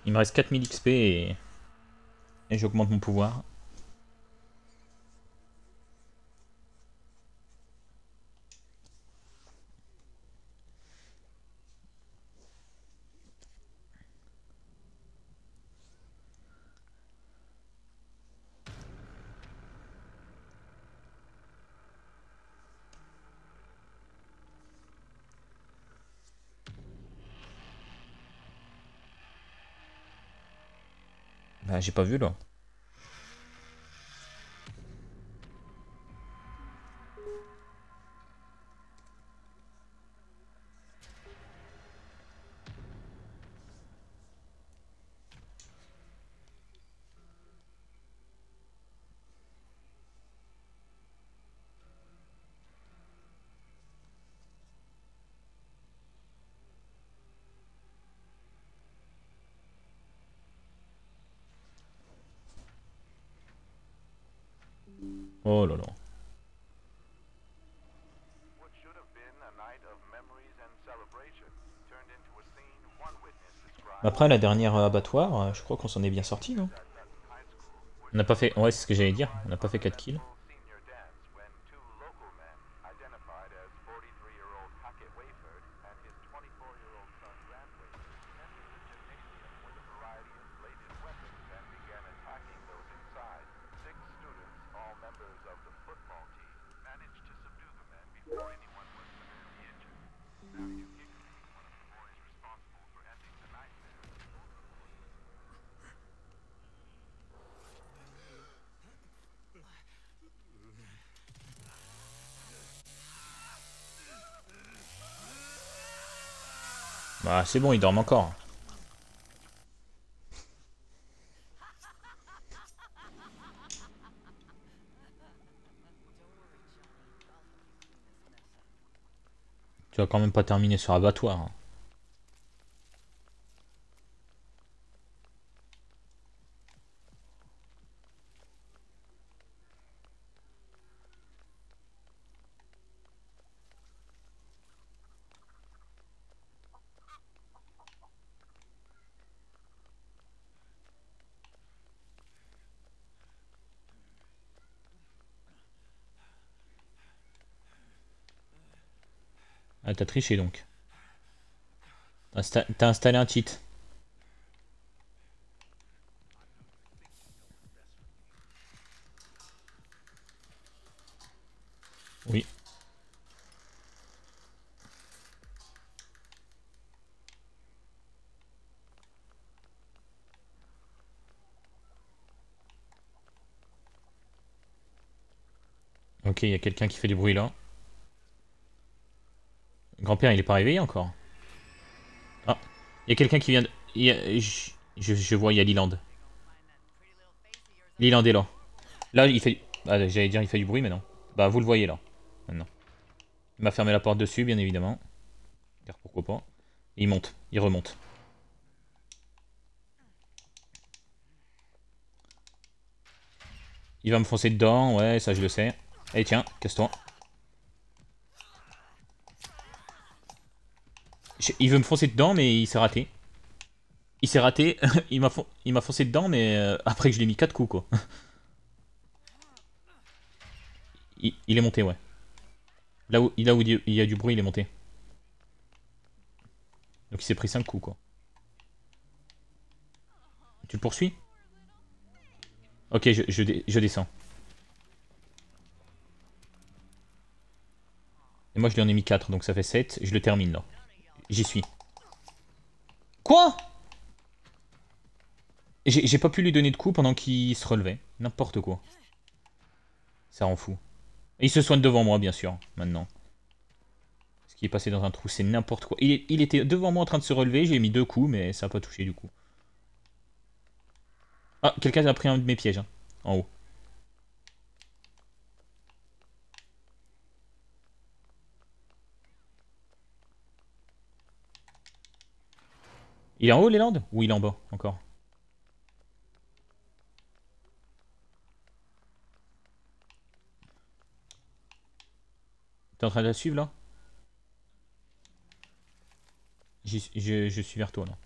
[SPEAKER 1] Il me reste 4000 XP et, et j'augmente mon pouvoir. J'ai pas vu là. Après la dernière abattoir, euh, je crois qu'on s'en est bien sorti, non? On n'a pas fait. Ouais, c'est ce que j'allais dire. On n'a pas fait 4 kills. C'est bon, ils dorment encore. Tu vas quand même pas terminer sur abattoir. hein. Ah, t'as triché donc. T'as insta- t'as installé un cheat. Oui. Ok, il y a quelqu'un qui fait du bruit là. Grand-père, il est pas réveillé encore. Ah, il y a quelqu'un qui vient de... Je, vois, il y a Leland. Leland est là. Là, il fait... Ah, j'allais dire il fait du bruit, mais non. Bah, vous le voyez là, maintenant. Il m'a fermé la porte dessus, bien évidemment. Car pourquoi pas. Il monte, il remonte. Il va me foncer dedans, ouais, ça je le sais. Allez, tiens, casse-toi. Il veut me foncer dedans, mais il s'est raté. Il s'est raté, il m'a fon- foncé dedans, mais euh, après que je l'ai mis 4 coups, quoi. il, est monté, ouais. Là où, où il y a du bruit, il est monté. Donc il s'est pris 5 coups, quoi. Tu le poursuis? Ok, je, je, je descends. Et moi, je lui en ai mis 4, donc ça fait 7. Je le termine, là. J'y suis. Quoi? J'ai pas pu lui donner de coups pendant qu'il se relevait. N'importe quoi. Ça rend fou. Il se soigne devant moi, bien sûr, maintenant. Ce qui est passé dans un trou, c'est n'importe quoi. Il, était devant moi en train de se relever, j'ai mis deux coups, mais ça a pas touché du coup. Ah, quelqu'un a pris un de mes pièges, hein, en haut. Il est en haut, les landes? Ou il est en bas, encore? T'es en train de la suivre, là? Je suis vers toi, là.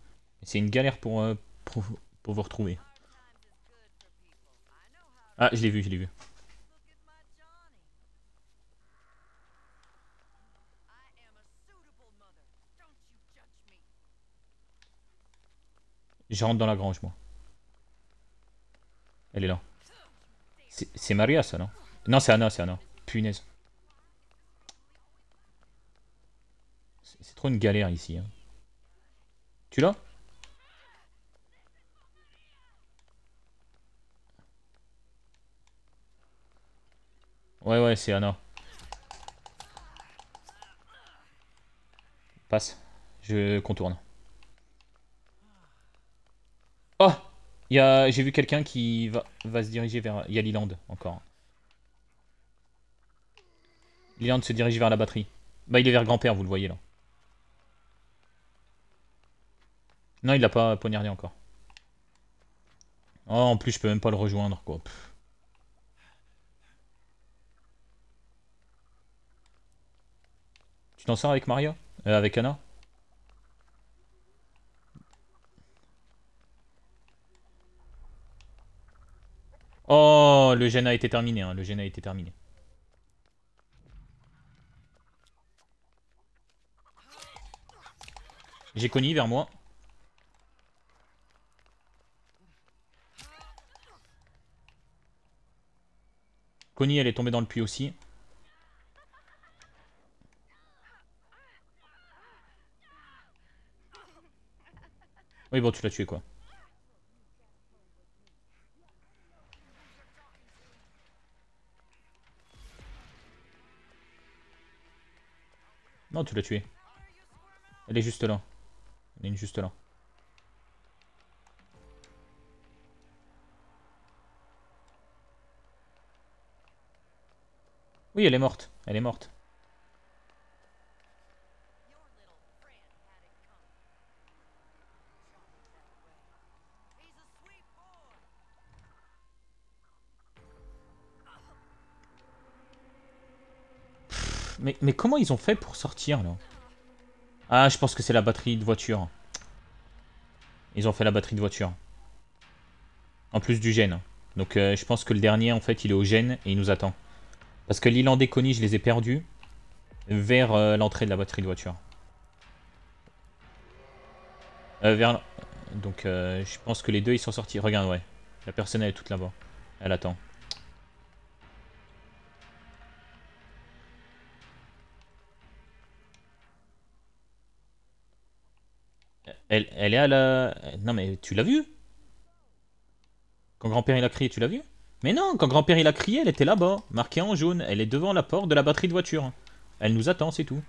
[SPEAKER 1] C'est une galère pour, euh, pour, pour vous retrouver. Ah, je l'ai vu, je l'ai vu. Je rentre dans la grange, moi. Elle est là. C'est Maria, ça, non? Non, c'est Anna, c'est Anna. Punaise. C'est c'est trop une galère ici. hein. Tu l'as? Ouais, ouais, c'est Anna. Passe. Je contourne. Oh. J'ai vu quelqu'un qui va... va se diriger vers... Il y a Leland, encore. Leland se dirige vers la batterie. Bah, il est vers grand-père, vous le voyez, là. Non, il l'a pas poignardé encore. Oh, en plus, je peux même pas le rejoindre, quoi. Tu t'en sors avec Maria? Euh, Avec Anna? Oh, le gène a été terminé, hein. Le gène a été terminé. J'ai Connie vers moi. Connie, elle est tombée dans le puits aussi. Oui, bon, tu l'as tué, quoi. Tu l'as tué. Elle est juste là. A une juste là. Oui, elle est morte. Elle est morte. Mais, comment ils ont fait pour sortir là Ah, je pense que c'est la batterie de voiture. Ils ont fait la batterie de voiture. En plus du gène. Donc euh, je pense que le dernier, en fait, il est au gène et il nous attend. Parce que l'île en déconie, je les ai perdus vers euh, l'entrée de la batterie de voiture. Euh, vers... Donc je pense que les deux, ils sont sortis. Regarde, ouais. La personne, elle est toute là-bas. Elle attend. Elle, elle est à la... Non mais tu l'as vu Quand grand-père il a crié, tu l'as vu Mais non, quand grand-père il a crié, elle était là-bas, marquée en jaune. Elle est devant la porte de la batterie de voiture. Elle nous attend, c'est tout.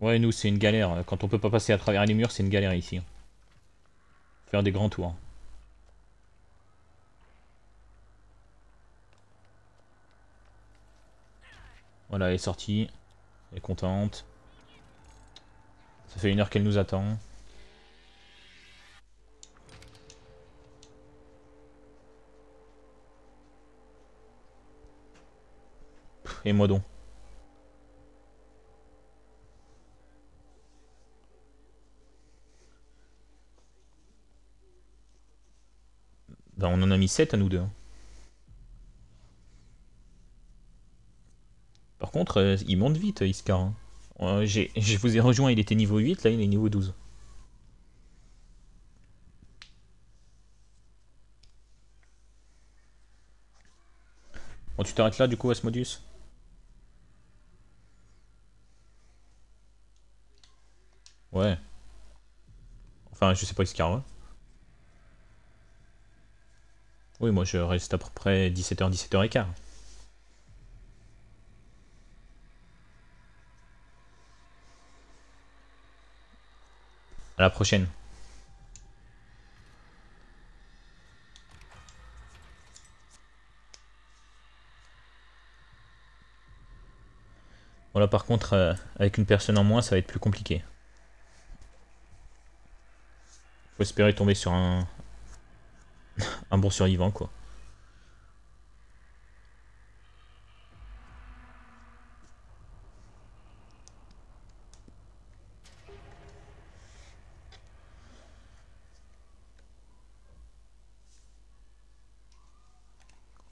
[SPEAKER 1] Ouais, nous, c'est une galère. Quand on peut pas passer à travers les murs, c'est une galère ici. Faire des grands tours. Voilà, elle est sortie. Elle est contente. Ça fait une heure qu'elle nous attend. Et moi donc. Bah, on en a mis 7 à nous deux. hein. Par contre, euh, il monte vite, Iskar. hein. Euh, je vous ai rejoint, il était niveau 8, là il est niveau 12. Bon, tu t'arrêtes là du coup, Asmodius Ouais. Enfin, je sais pas, Iskar, ouais. Oui, moi je reste à peu près 17h, 17h15. À la prochaine. Voilà, par contre, euh, avec une personne en moins, ça va être plus compliqué. Faut espérer tomber sur un, un bon survivant, quoi.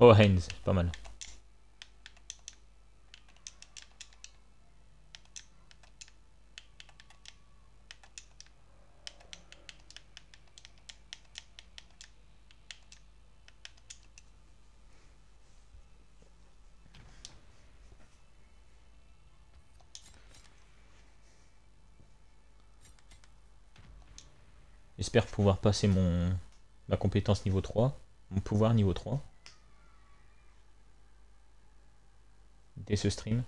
[SPEAKER 1] Oh, Haynes, pas mal. J'espère pouvoir passer mon ma compétence niveau 3, mon pouvoir niveau 3. Dès ce stream.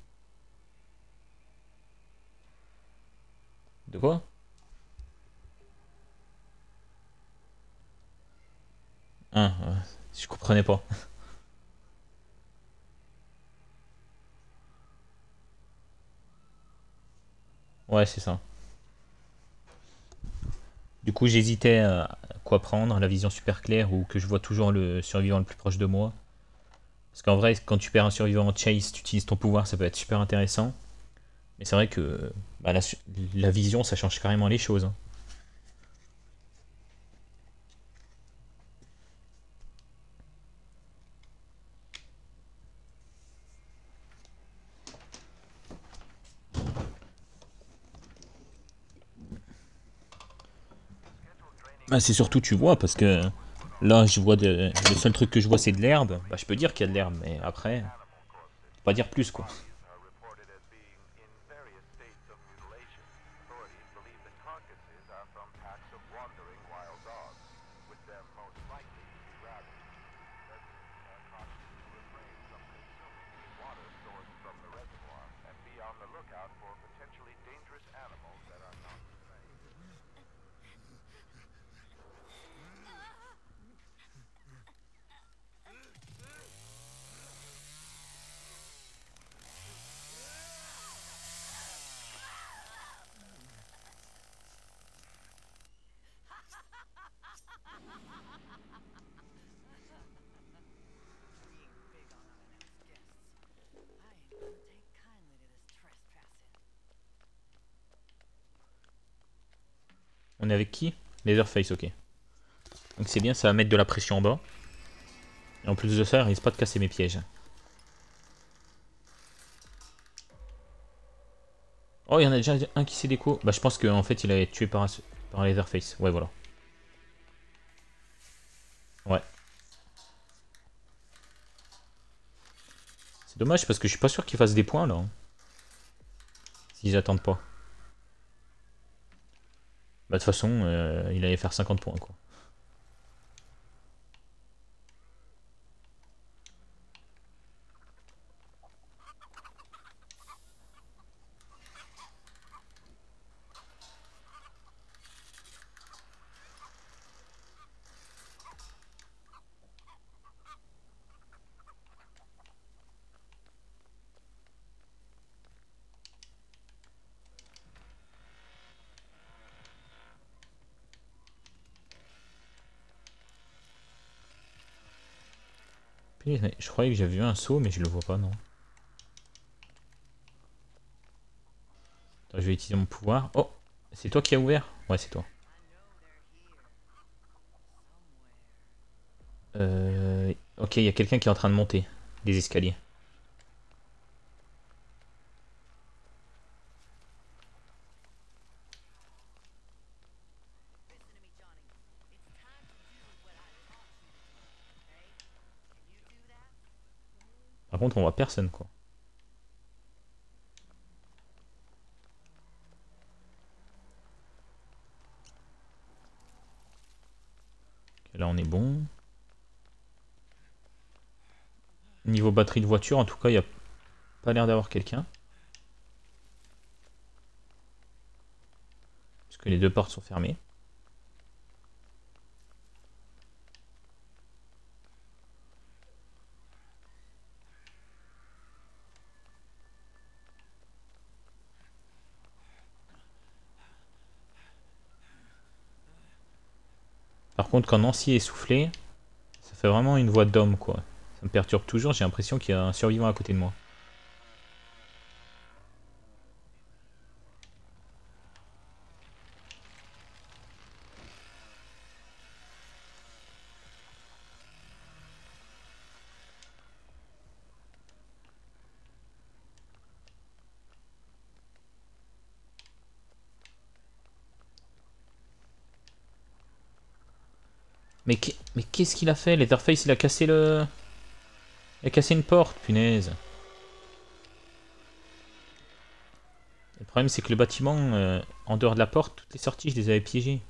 [SPEAKER 1] De quoi? Ah, je comprenais pas. Ouais, c'est ça. Du coup, j'hésitais à quoi prendre, la vision super claire ou que je vois toujours le survivant le plus proche de moi. Parce qu'en vrai, quand tu perds un survivant en chase, tu utilises ton pouvoir, ça peut être super intéressant. Mais c'est vrai que bah, la, vision, ça change carrément les choses. hein. Bah, c'est surtout tu vois parce que là je vois de... le seul truc que je vois c'est de l'herbe. Bah, je peux dire qu'il y a de l'herbe mais après pas dire plus quoi. Leatherface, ok. Donc c'est bien, ça va mettre de la pression en bas. Et en plus de ça, il risque pas de casser mes pièges. Oh, il y en a déjà un qui s'est déco. Bah, je pense qu'en fait, il a été tué par un, par Leatherface. Ouais, voilà. Ouais. C'est dommage parce que je suis pas sûr qu'ils fassent des points là. hein. S'ils attendent pas. Bah, de toute façon, euh, il allait faire 50 points quoi. Je croyais que j'avais vu un saut, mais je le vois pas, non. Attends, je vais utiliser mon pouvoir. Oh C'est toi qui as ouvert? Ouais, c'est toi. Euh... Ok, il y a quelqu'un qui est en train de monter des escaliers. Par contre, on voit personne, quoi. Là, on est bon. Niveau batterie de voiture, en tout cas, il n'y a pas l'air d'avoir quelqu'un. Parce que les deux portes sont fermées. Par contre, quand Nancy est soufflé, ça fait vraiment une voix d'homme, quoi. Ça me perturbe toujours, j'ai l'impression qu'il y a un survivant à côté de moi. Mais qu'est- mais qu'est-ce qu'il a fait? Leatherface, il a cassé le... Il a cassé une porte, punaise. Le problème, c'est que le bâtiment, euh, en dehors de la porte, toutes les sorties, je les avais piégées.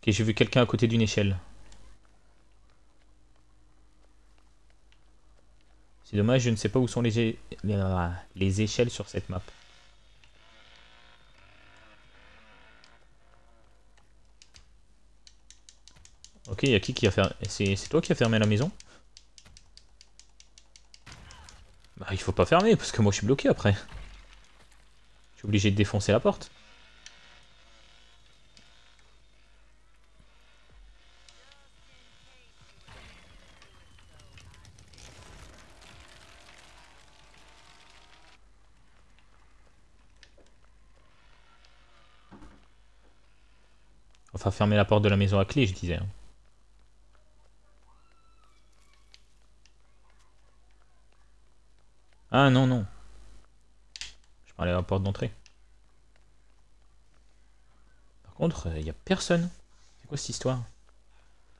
[SPEAKER 1] Ok, j'ai vu quelqu'un à côté d'une échelle. C'est dommage, je ne sais pas où sont les, les, les échelles sur cette map. Ok, y a qui qui a fermé c'est toi qui a fermé la maison? Bah, il faut pas fermer parce que moi je suis bloqué après. Je suis obligé de défoncer la porte. Fermer la porte de la maison à clé, je disais. hein. Ah non, non. Je parlais à la porte d'entrée. Par contre, il n'y a personne. C'est quoi cette histoire?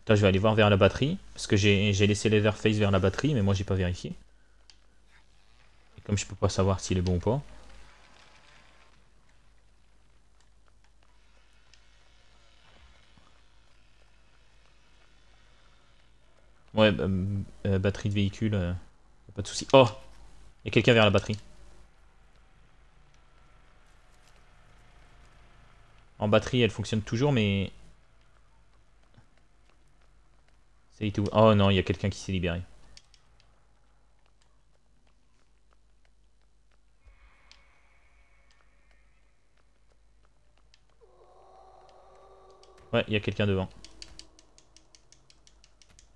[SPEAKER 1] Je vais aller voir vers la batterie. Parce que j'ai laissé Leatherface vers la batterie, mais moi j'ai pas vérifié. Et comme je peux pas savoir s'il est bon ou pas. Ouais, bah, euh, batterie de véhicule, euh, pas de souci. Oh Il y a quelqu'un vers la batterie. En batterie, elle fonctionne toujours, mais... Ça est où Oh non, il y a quelqu'un qui s'est libéré. Ouais, il y a quelqu'un devant.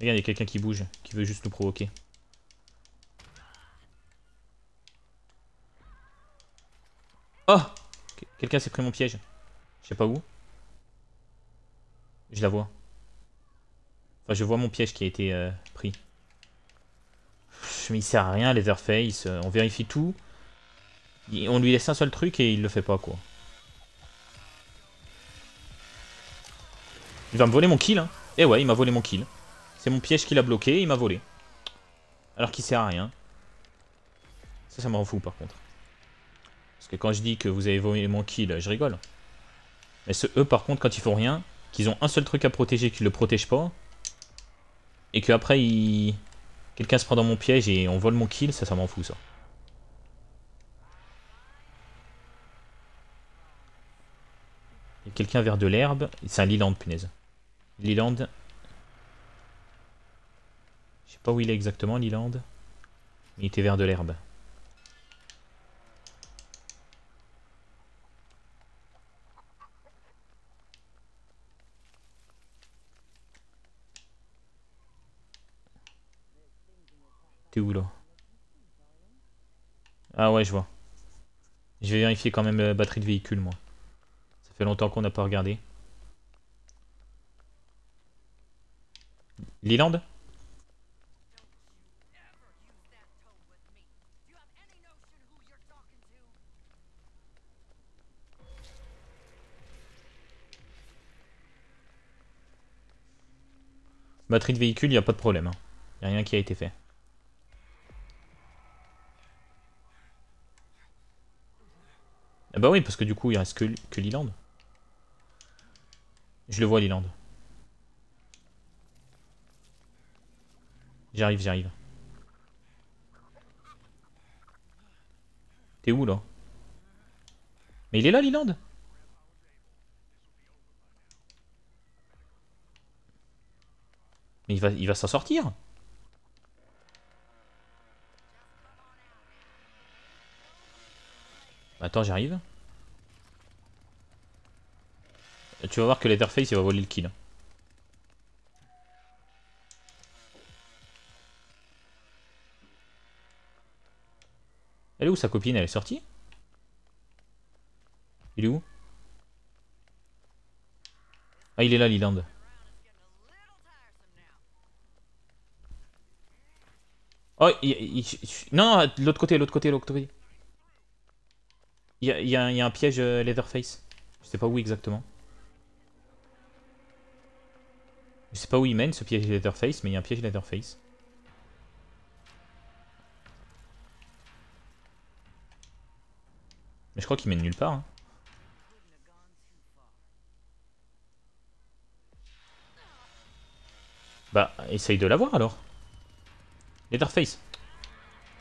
[SPEAKER 1] Regarde, il y a quelqu'un qui bouge, qui veut juste nous provoquer. Oh Qu- Quelqu'un s'est pris mon piège. Je sais pas où. Je la vois. Enfin, je vois mon piège qui a été euh, pris. Mais il sert à rien, Leatherface. euh, On vérifie tout. On lui laisse un seul truc et il le fait pas, quoi. Il va me voler mon kill, hein. Eh ouais, il m'a volé mon kill. C'est mon piège qui l'a bloqué, il m'a volé. Alors qu'il sert à rien. Ça, ça me rend fou, par contre. Parce que quand je dis que vous avez volé mon kill, je rigole. Mais ce, eux, par contre, quand ils font rien, qu'ils ont un seul truc à protéger, qu'ils le protègent pas, et qu'après, ils... quelqu'un se prend dans mon piège et on vole mon kill, ça, ça m'en fout, ça. Il y a quelqu'un vers de l'herbe. C'est un Liland, punaise. Liland. Je sais pas où il est exactement, Liland. Il était vers de l'herbe. T'es où là? Ah ouais, je vois. Je vais vérifier quand même la batterie de véhicule, moi. Ça fait longtemps qu'on n'a pas regardé. Leland Batterie de véhicule, il n'y a pas de problème. Il n'y a rien qui a été fait. Ah bah oui, parce que du coup, il reste que, que. Je le vois, Leland. J'arrive, j'arrive. T'es où, là? Mais il est là, Leland? Mais il va, il va s'en sortir Attends, j'arrive. Tu vas voir que Leatherface, il va voler le kill. Elle est où sa copine? Elle est sortie? Il est où? Ah, il est là, Leland. Oh, il, non, l'autre côté, l'autre côté, l'autre côté. Il y a, un- piège euh, Leatherface. Je sais pas où exactement. Je sais pas où il mène ce piège Leatherface, mais il y a un piège Leatherface. Mais je crois qu'il mène nulle part. hein. Bah, essaye de l'avoir alors. Leatherface.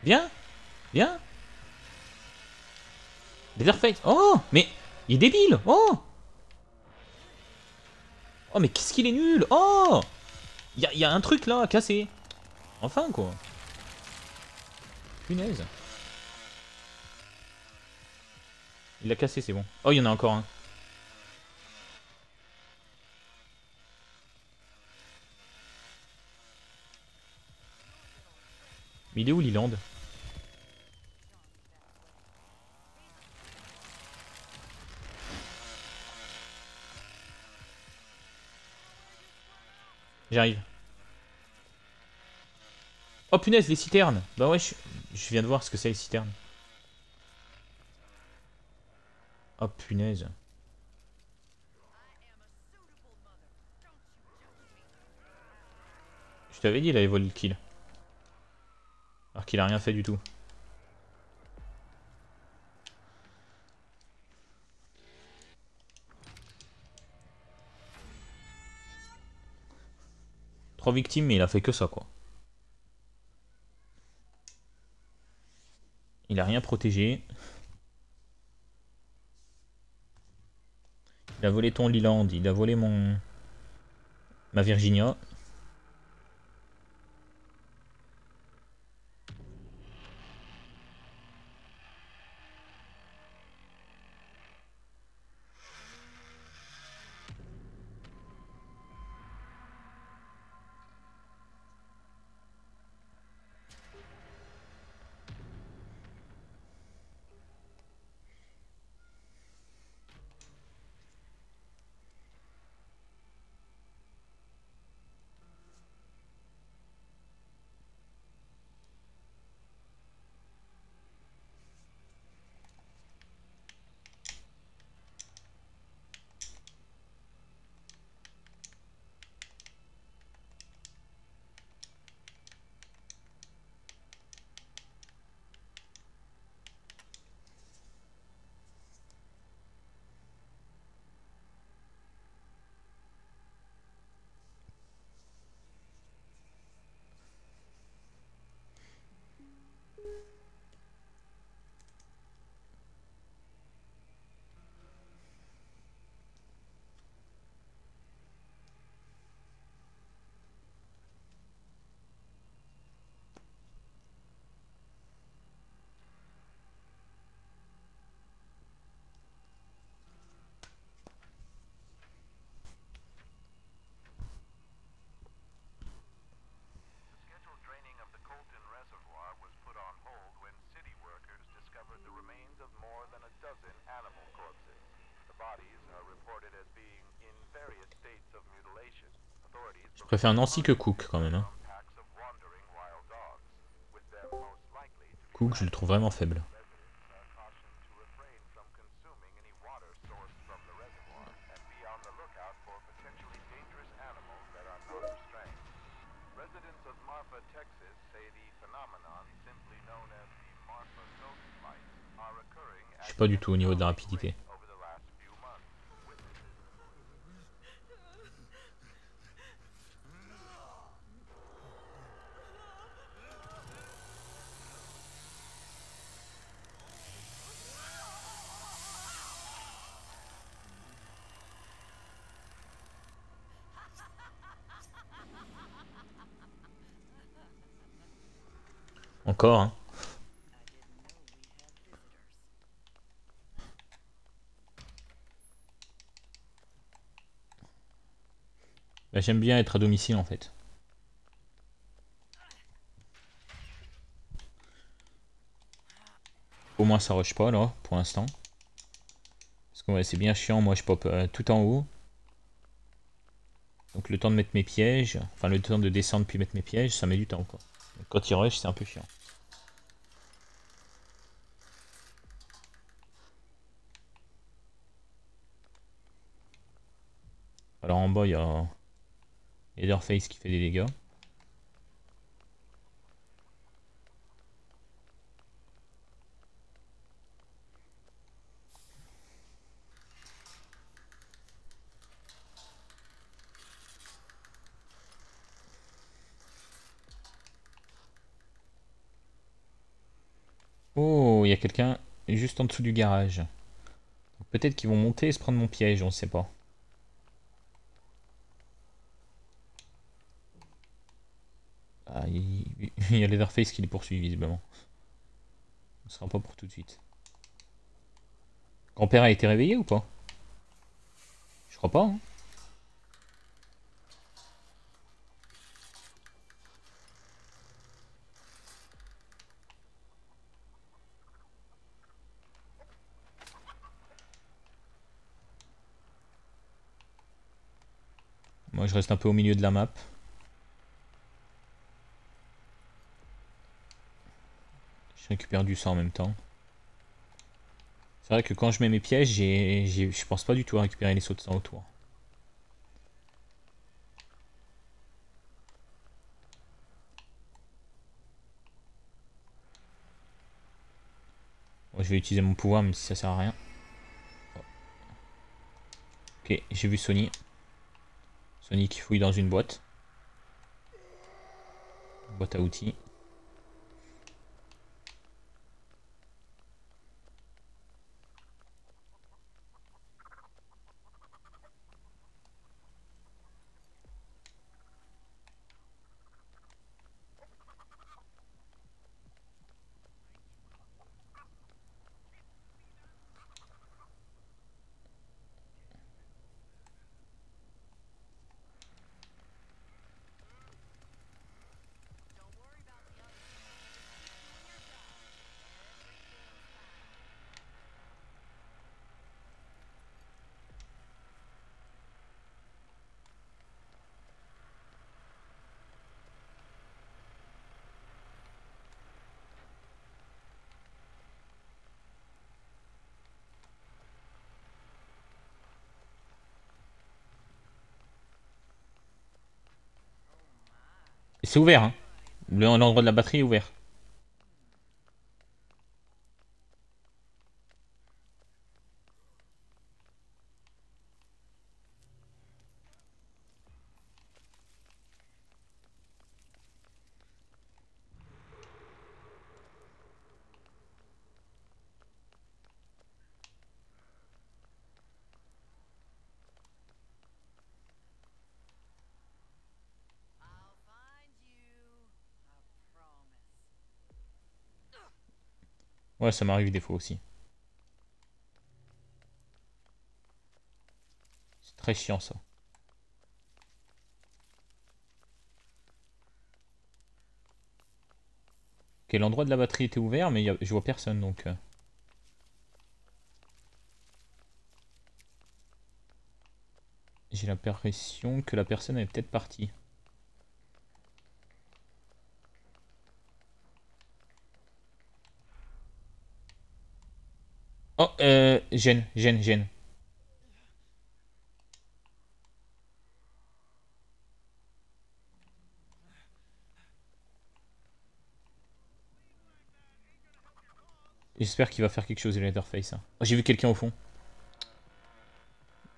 [SPEAKER 1] Viens Viens Leatherface Oh Mais il est débile Oh Oh mais qu'est-ce qu'il est nul Oh Il y, y a un truc là à casser. Enfin quoi. Punaise. Il l'a cassé, c'est bon. Oh, il y en a encore un. Mais il est où Liland J'arrive. Oh punaise, les citernes Bah ouais, je, viens de voir ce que c'est les citernes. Oh punaise. Je t'avais dit, il avait volé le kill. Alors qu'il a rien fait du tout. Trois victimes, mais il a fait que ça, quoi. Il a rien protégé. Il a volé ton Leland, il a volé mon... Ma Virginia.
[SPEAKER 2] Texas say the phenomenon, simply known as the Marfa ghost flights, are occurring
[SPEAKER 1] Je sais pas du tout au niveau de la rapidité. Hein. Bah, J'aime bien être à domicile en fait. Au moins ça rush pas là, pour l'instant. Parce que c'est bien chiant, moi je pop euh, tout en haut. Donc le temps de mettre mes pièges, enfin le temps de descendre puis mettre mes pièges, ça met du temps quoi. Quand il rush, c'est un peu chiant. Alors en bas, il y a Leatherface qui fait des dégâts. Oh, il y a quelqu'un juste en dessous du garage. Peut-être qu'ils vont monter et se prendre mon piège, on sait pas. Ah, il, y a Leatherface qui les poursuit visiblement. Ce sera pas pour tout de suite. Grand-père a été réveillé ou pas? Je crois pas. Hein. Moi je reste un peu au milieu de la map. Je récupère du sang en même temps. C'est vrai que quand je mets mes pièges, je pense pas du tout à récupérer les sauts de sang autour. Je vais utiliser mon pouvoir même si ça sert à rien. Ok, j'ai vu Sony. Sony qui fouille dans une boîte. Boîte à outils. C'est ouvert, hein. Le- L'endroit de la batterie est ouvert. Ouais, ça m'arrive des fois aussi. C'est très chiant ça. Ok, l'endroit de la batterie était ouvert, mais je vois personne donc. euh. J'ai l'impression que la personne est peut-être partie. Oh, euh, gêne, gêne, gêne. J'espère qu'il va faire quelque chose, Leatherface. hein. Oh, J'ai vu quelqu'un au fond.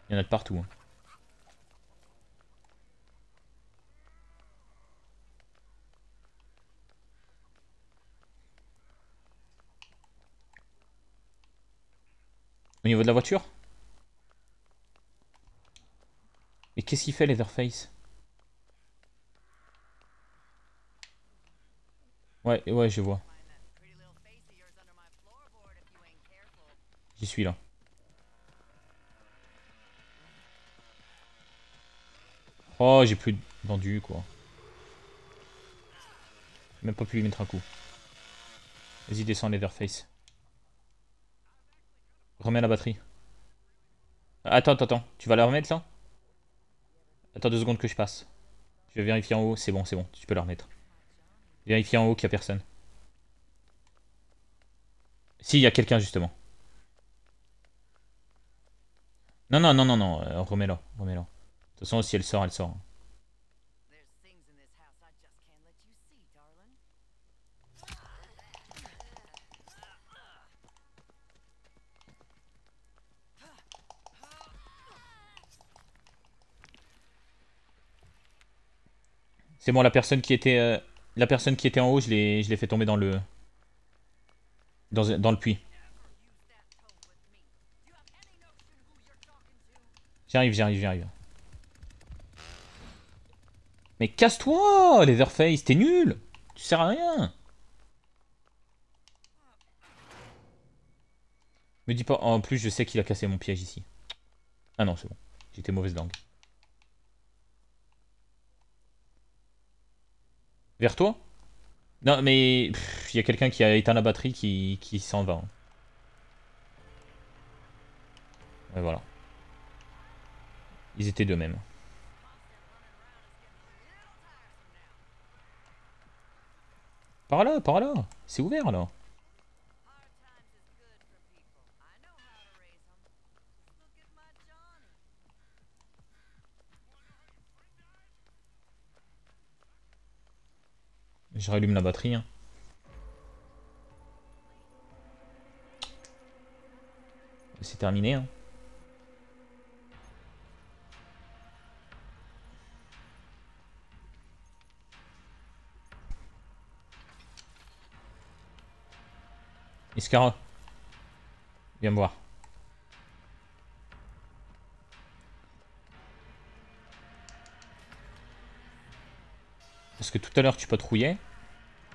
[SPEAKER 1] Il y en a de partout. hein. Au niveau de la voiture? Mais qu'est-ce qu'il fait, Leatherface? Ouais, ouais, je vois. J'y suis là. Oh, j'ai plus vendu quoi. Même pas pu lui mettre un coup. Vas-y, descends Leatherface. Remets la batterie. Attends, attends, attends. Tu vas la remettre là? Attends deux secondes que je passe. Je vais vérifier en haut. C'est bon, c'est bon. Tu peux la remettre. Vérifier en haut qu'il n'y a personne. Si, il y a quelqu'un justement. Non, non, non, non, non. euh, remets-la. Remets-la. De toute façon, si elle sort, elle sort. C'est bon, la personne qui était, euh, la personne qui était en haut, je l'ai, fait tomber dans le, dans, le puits. J'arrive, j'arrive, j'arrive. Mais casse-toi, Leatherface, t'es nul. Tu sers à rien. Me dis pas. En plus, je sais qu'il a cassé mon piège ici. Ah non, c'est bon. J'étais mauvaise langue. Vers toi? Non, mais il y a quelqu'un qui a éteint la batterie qui, s'en va. hein. Ouais, voilà. Ils étaient deux mêmes. Par là, par là. C'est ouvert là. Je rallume la batterie. Hein. C'est terminé. Hein. Viens me voir. Parce que tout à l'heure tu patrouillais.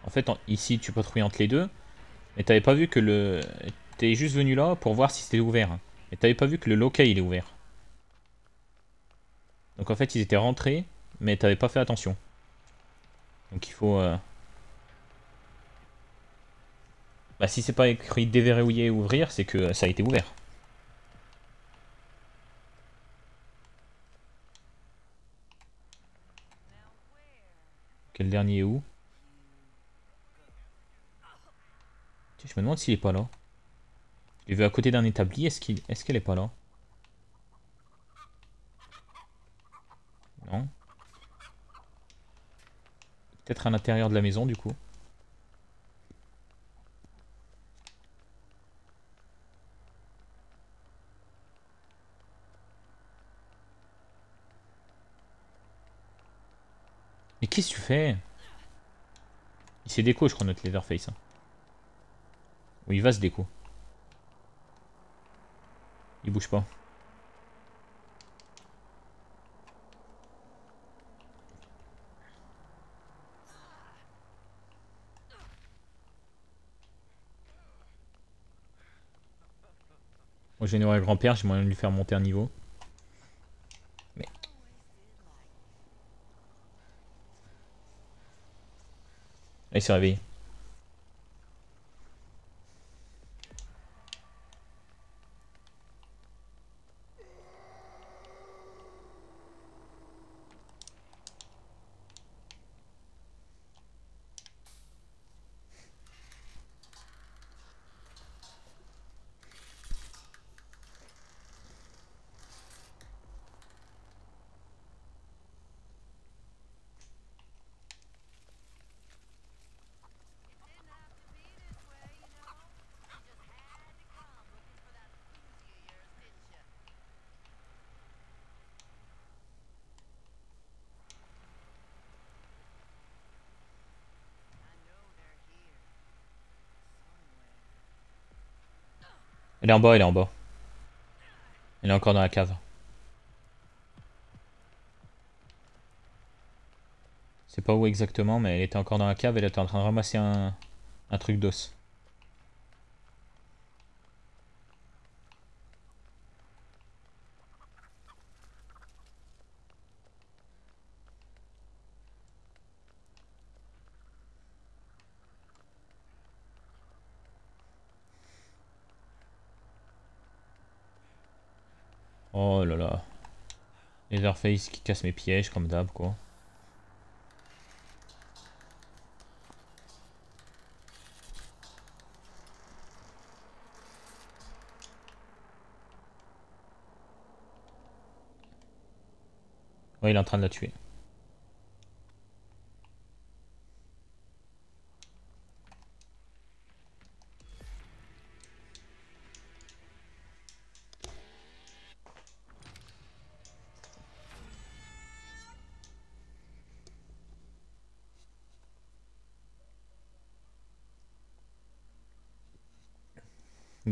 [SPEAKER 1] En fait, ici tu patrouillais entre les deux. Mais t'avais pas vu que le. T'es juste venu là pour voir si c'était ouvert. hein. Et t'avais pas vu que le local il est ouvert. Donc en fait ils étaient rentrés, mais t'avais pas fait attention. Donc il faut. euh, Bah si c'est pas écrit déverrouiller ouvrir, c'est que ça a été ouvert. Quel dernier est où? Je me demande s'il est pas là. L'ai vu à côté d'un établi, est-ce qu'il est-ce qu'elle est pas là? Non. Peut-être à l'intérieur de la maison du coup. Mais qu'est-ce que tu fais? Il s'est déco, je crois, notre Leatherface. hein. Ou il va se déco. Il bouge pas. Moi j'ai un grand-père, j'ai moyen de lui faire monter un niveau. Mais. Ah, il s'est. Elle est en bas, elle est en bas. Elle est encore dans la cave. C'est pas où exactement, mais elle était encore dans la cave, elle était en train de ramasser un, un truc d'os. Oh là là. Leatherface qui casse mes pièges comme d'hab quoi. Ouais, il est en train de la tuer.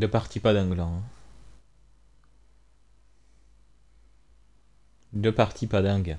[SPEAKER 1] Deux parties pas dingue là. hein. Parties pas.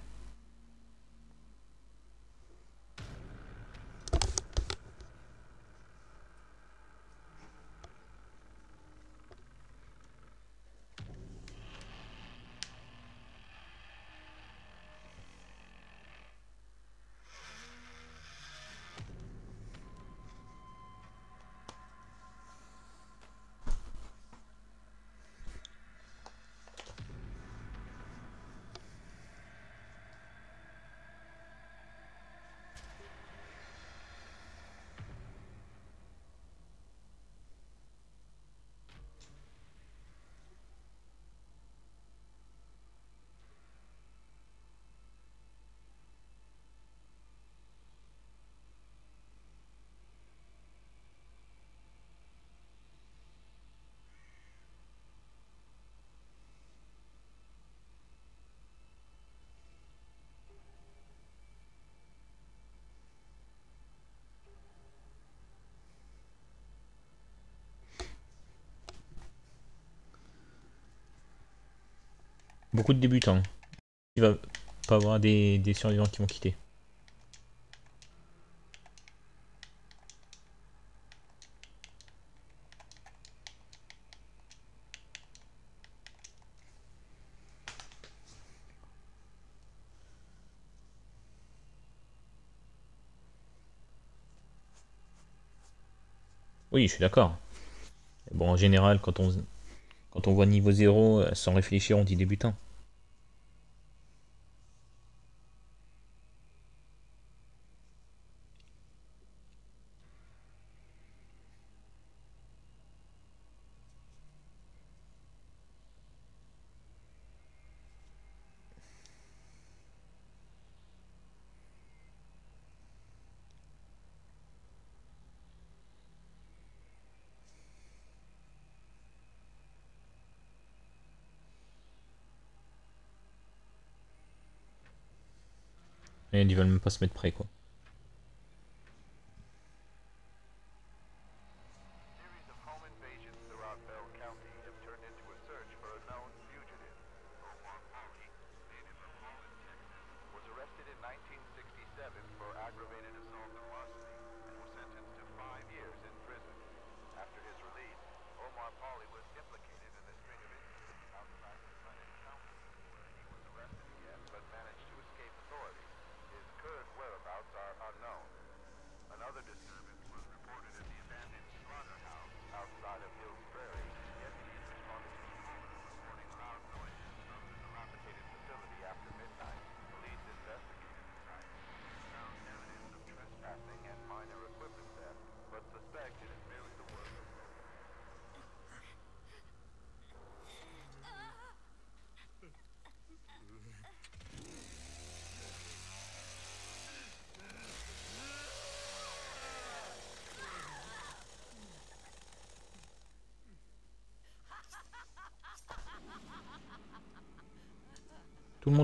[SPEAKER 2] Beaucoup de débutants. Il va pas avoir des, des survivants qui vont quitter. Oui, je suis d'accord. Bon, en général, quand on, quand on voit niveau 0, euh, sans réfléchir, on dit débutant. Ils veulent même pas se mettre prêt, quoi.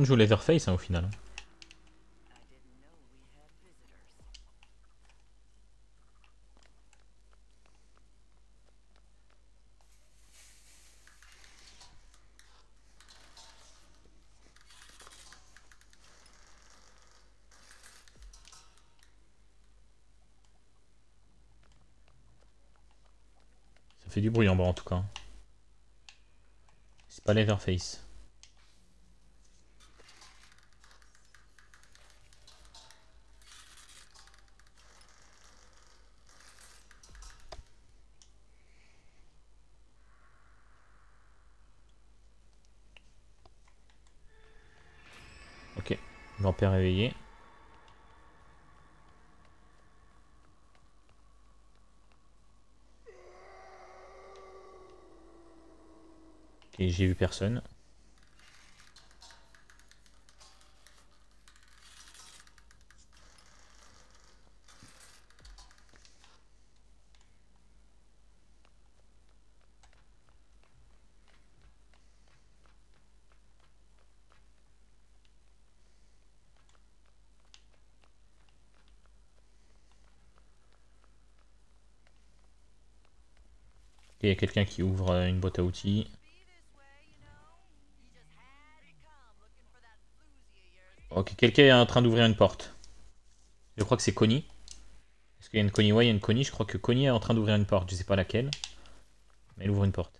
[SPEAKER 2] Joue Leatherface hein, au final. Ça fait du bruit en bas en tout cas. C'est pas Leatherface. Ok, grand-père réveillé. Ok, j'ai vu personne. Il y a quelqu'un qui ouvre euh, une boîte à outils. Ok, quelqu'un est en train d'ouvrir une porte. Je crois que c'est Connie. Est-ce qu'il y a une Connie? Ouais, il y a une Connie. Je crois que Connie est en train d'ouvrir une porte. Je sais pas laquelle. Mais elle ouvre une porte.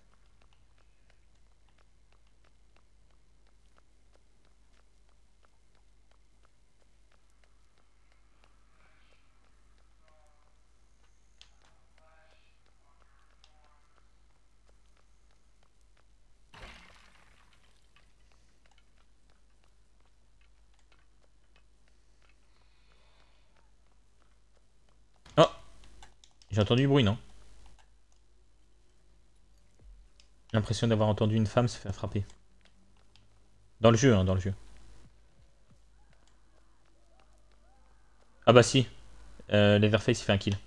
[SPEAKER 2] Oh J'ai entendu du bruit, non? J'ai l'impression d'avoir entendu une femme se faire frapper. Dans le jeu, hein, dans le jeu. Ah bah si. Euh, Leatherface il fait un kill.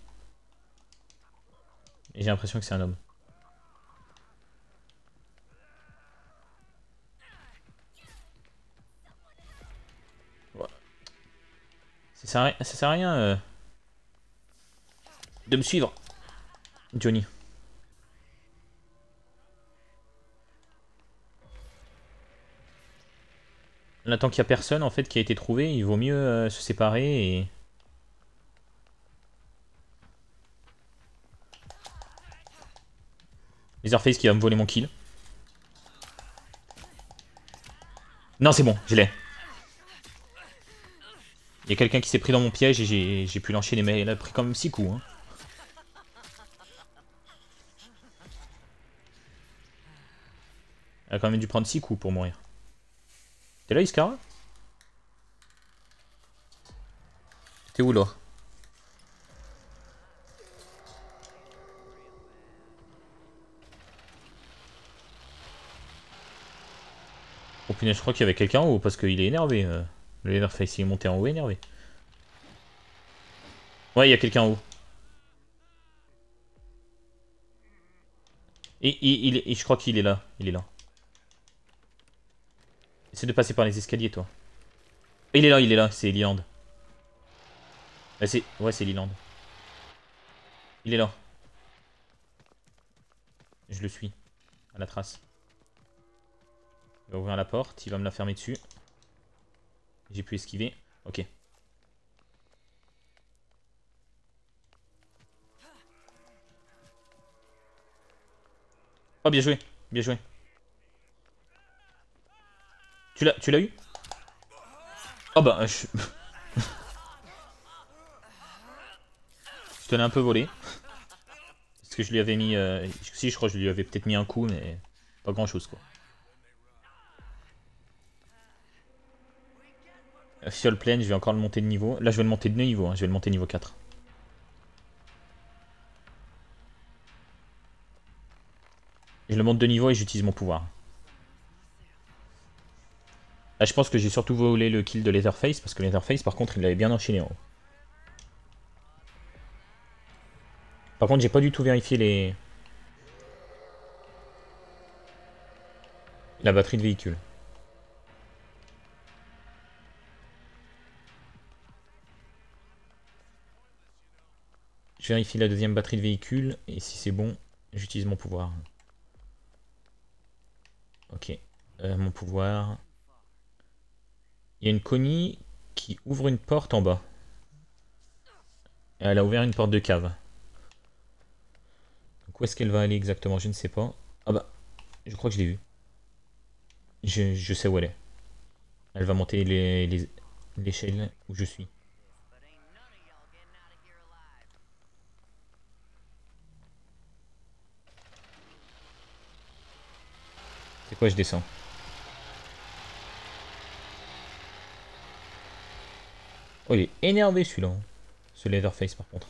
[SPEAKER 2] Et j'ai l'impression que c'est un homme. Ça sert à, ça sert à rien euh, de me suivre, Johnny.
[SPEAKER 1] là, tant qu'il n'y a personne en fait qui a été trouvé, il vaut mieux euh, se séparer et. Leatherface qui va me voler mon kill. Non, c'est bon, je l'ai. Il y a quelqu'un qui s'est pris dans mon piège et j'ai- pu l'enchaîner, mais il a pris quand même 6 coups. Hein. Il a quand même dû prendre 6 coups pour mourir. T'es là, Iskara? T'es où, là Oh punaise, je crois qu'il y avait quelqu'un en haut parce qu'il est énervé. euh. Le Leatherface, il est monté en haut énervé. Ouais, il y a quelqu'un en haut. Et, et je crois qu'il est là. Il est là. Essaie de passer par les escaliers, toi. Il est là, il est là, c'est. Ouais, c'est ouais, c'est Leland. Il est là. Je le suis. À la trace. Il va ouvrir la porte, il va me la fermer dessus. J'ai pu esquiver. Ok. Oh, bien joué. Bien joué. Tu l'as tu l'as eu? Oh bah, je... je te l'ai un peu volé. Parce que je lui avais mis... euh, Si, je crois que je lui avais peut-être mis un coup, mais pas grand-chose, quoi. Euh, Fiole pleine, je vais encore le monter de niveau. Là, je vais le monter de niveau, hein, je vais le monter niveau 4. Je le monte de niveau et j'utilise mon pouvoir. Là, je pense que j'ai surtout volé le kill de Leatherface, parce que Leatherface, par contre, il l'avait bien enchaîné en haut. Par contre, j'ai pas du tout vérifié les... La batterie de véhicule. Je vérifie la deuxième batterie de véhicule, et si c'est bon, j'utilise mon pouvoir. Ok, Euh, mon pouvoir... Il y a une Connie qui ouvre une porte en bas. Elle a ouvert une porte de cave. Donc où est-ce qu'elle va aller exactement? Je ne sais pas. Ah bah, je crois que je l'ai vue. Je, sais où elle est. Elle va monter les- les- l'échelle où je suis. C'est quoi, je descends Oh, il est énervé celui-là. hein. Ce Leatherface par contre.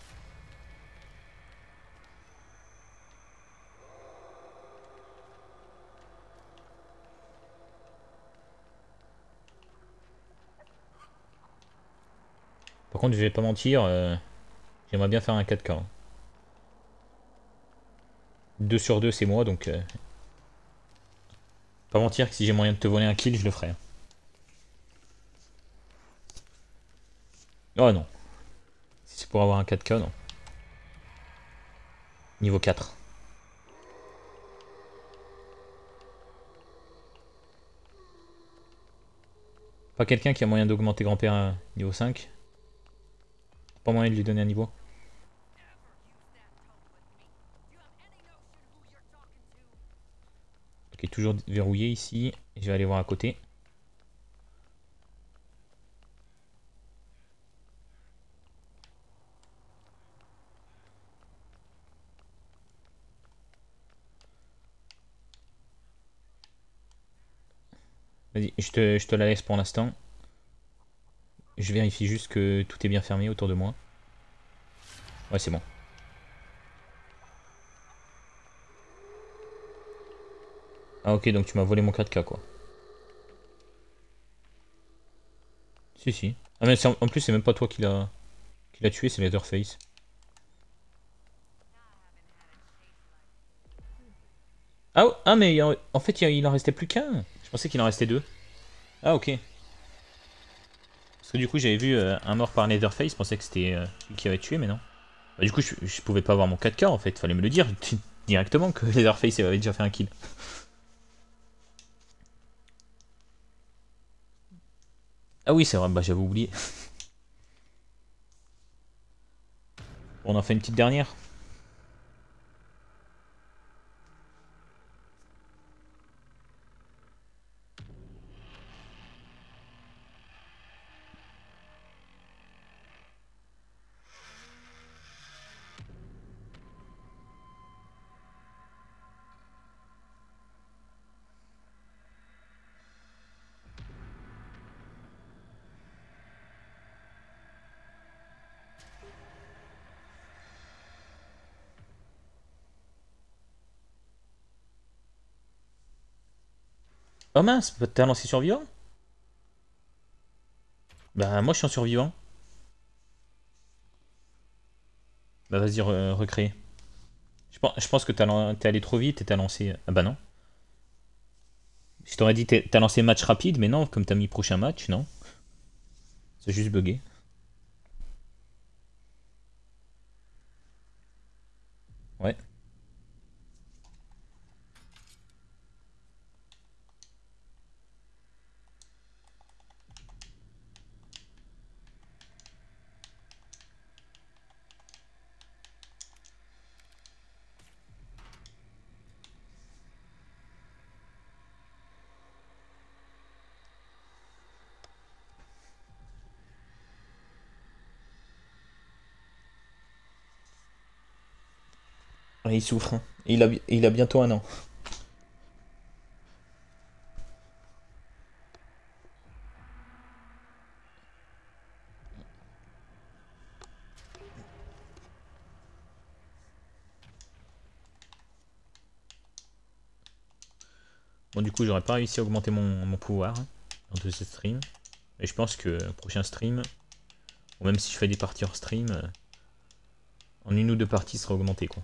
[SPEAKER 1] Par contre, je vais pas mentir, euh, j'aimerais bien faire un 4K. 2 sur 2, c'est moi, donc... euh, pas mentir que si j'ai moyen de te voler un kill, je le ferai. Oh non. Si c'est pour avoir un 4K, non. Niveau 4. Pas quelqu'un qui a moyen d'augmenter grand-père à niveau 5 Pas moyen de lui donner un niveau Ok, toujours verrouillé ici. Je vais aller voir à côté. Vas-y, je te, je te la laisse pour l'instant. Je vérifie juste que tout est bien fermé autour de moi. Ouais, c'est bon. Ah ok, donc tu m'as volé mon 4K quoi. Si, si. Ah mais en plus, c'est même pas toi qui l'a qui l'a tué, c'est Leatherface. Ah, oh, ah mais en, en fait, il en restait plus qu'un. Pensais qu'il en restait deux. Ah ok. Parce que du coup, j'avais vu euh, un mort par Leatherface, je pensais que c'était euh, lui qui avait tué, mais non. Bah, du coup, je, je pouvais pas avoir mon 4K en fait, fallait me le dire directement que Leatherface avait déjà fait un kill. Ah oui, c'est vrai, bah j'avais oublié. On en fait une petite dernière Oh mince, t'as lancé survivant? Bah moi je suis en survivant. Bah vas-y, re- recréer. Je pense, je pense que t'es allé trop vite et t'as lancé... Ah bah non. Je t'aurais dit t'as lancé match rapide, mais non, comme t'as mis prochain match, non. C'est juste bugué. Ouais. Il souffre. hein. Il a, il a bientôt un an. Bon, du coup, j'aurais pas réussi à augmenter mon, pouvoir hein, dans ce stream. Et je pense que prochain stream, ou même si je fais des parties hors stream, euh, en une ou deux parties sera augmenté quoi.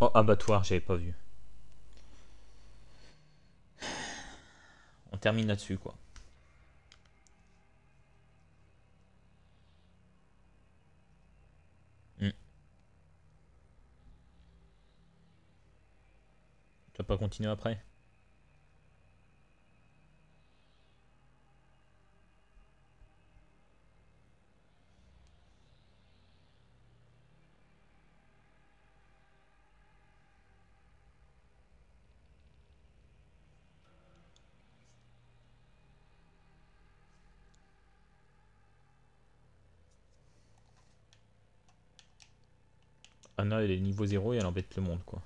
[SPEAKER 1] Oh, abattoir, j'avais pas vu. On termine là-dessus quoi. Hmm. Tu vas pas continuer après? Elle est niveau 0 et elle embête le monde quoi.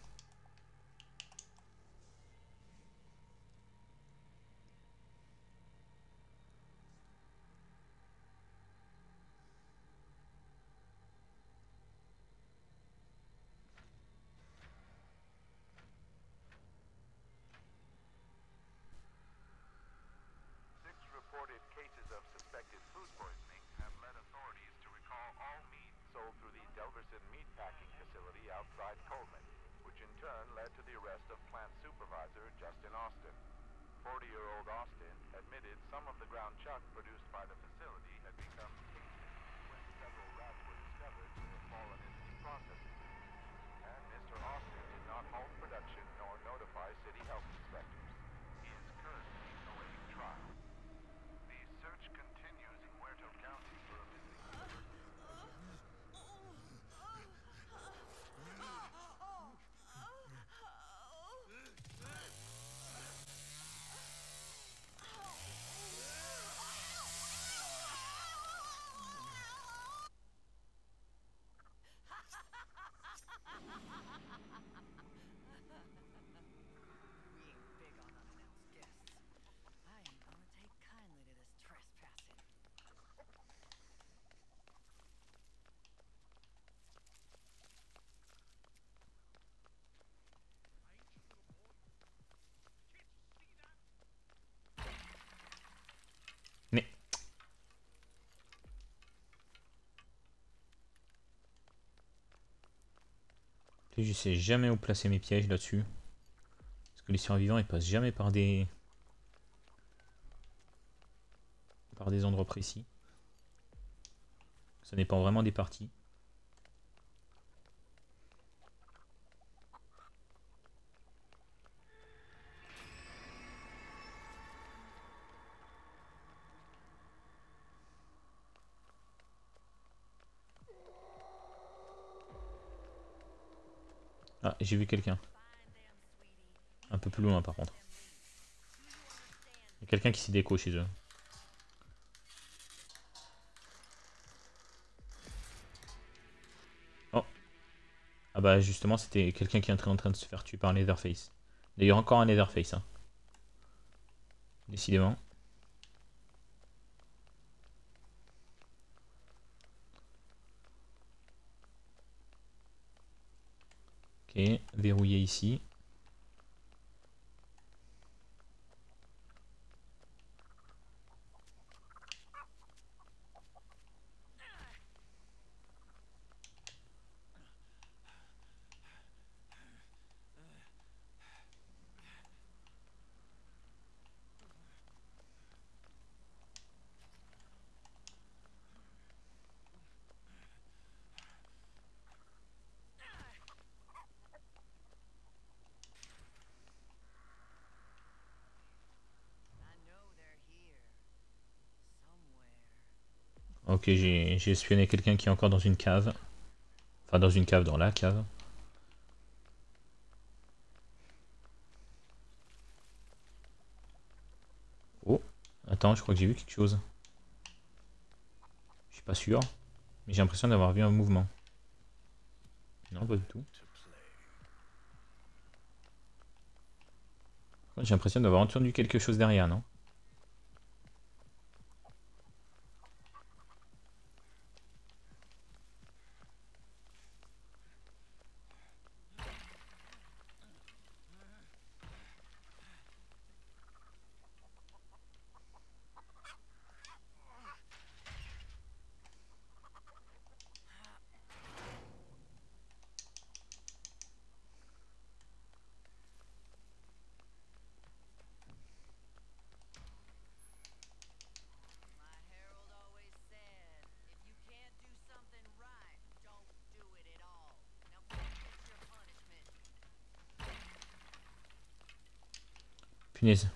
[SPEAKER 1] Je sais jamais où placer mes pièges là-dessus. Parce que les survivants ils passent jamais par des... Par des endroits précis. Ça dépend vraiment des parties. J'ai vu quelqu'un. Un peu plus loin par contre. Il y a quelqu'un qui s'y déco chez eux. Oh. Ah bah justement c'était quelqu'un qui est en train- de se faire tuer par un Leatherface. D'ailleurs encore un Leatherface. Hein. Décidément. Ok, verrouillé ici. J'ai espionné quelqu'un qui est encore dans une cave. Enfin, dans une cave, dans la cave. Oh, attends, je crois que j'ai vu quelque chose. Je suis pas sûr. Mais j'ai l'impression d'avoir vu un mouvement. Non, pas du tout. J'ai l'impression d'avoir entendu quelque chose derrière, non?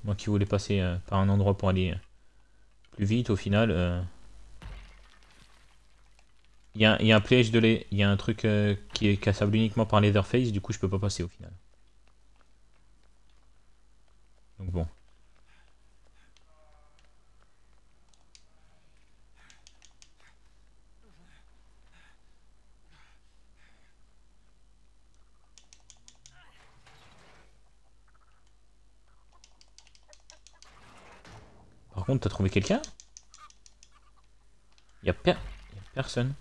[SPEAKER 1] Moi qui voulais passer euh, par un endroit pour aller euh, plus vite, au final, euh, il y, a, un piège de lait, il y a un truc qui est cassable uniquement par Leatherface, du coup je peux pas passer au final. Donc bon. Par t'as trouvé quelqu'un? Il y a, per- personne.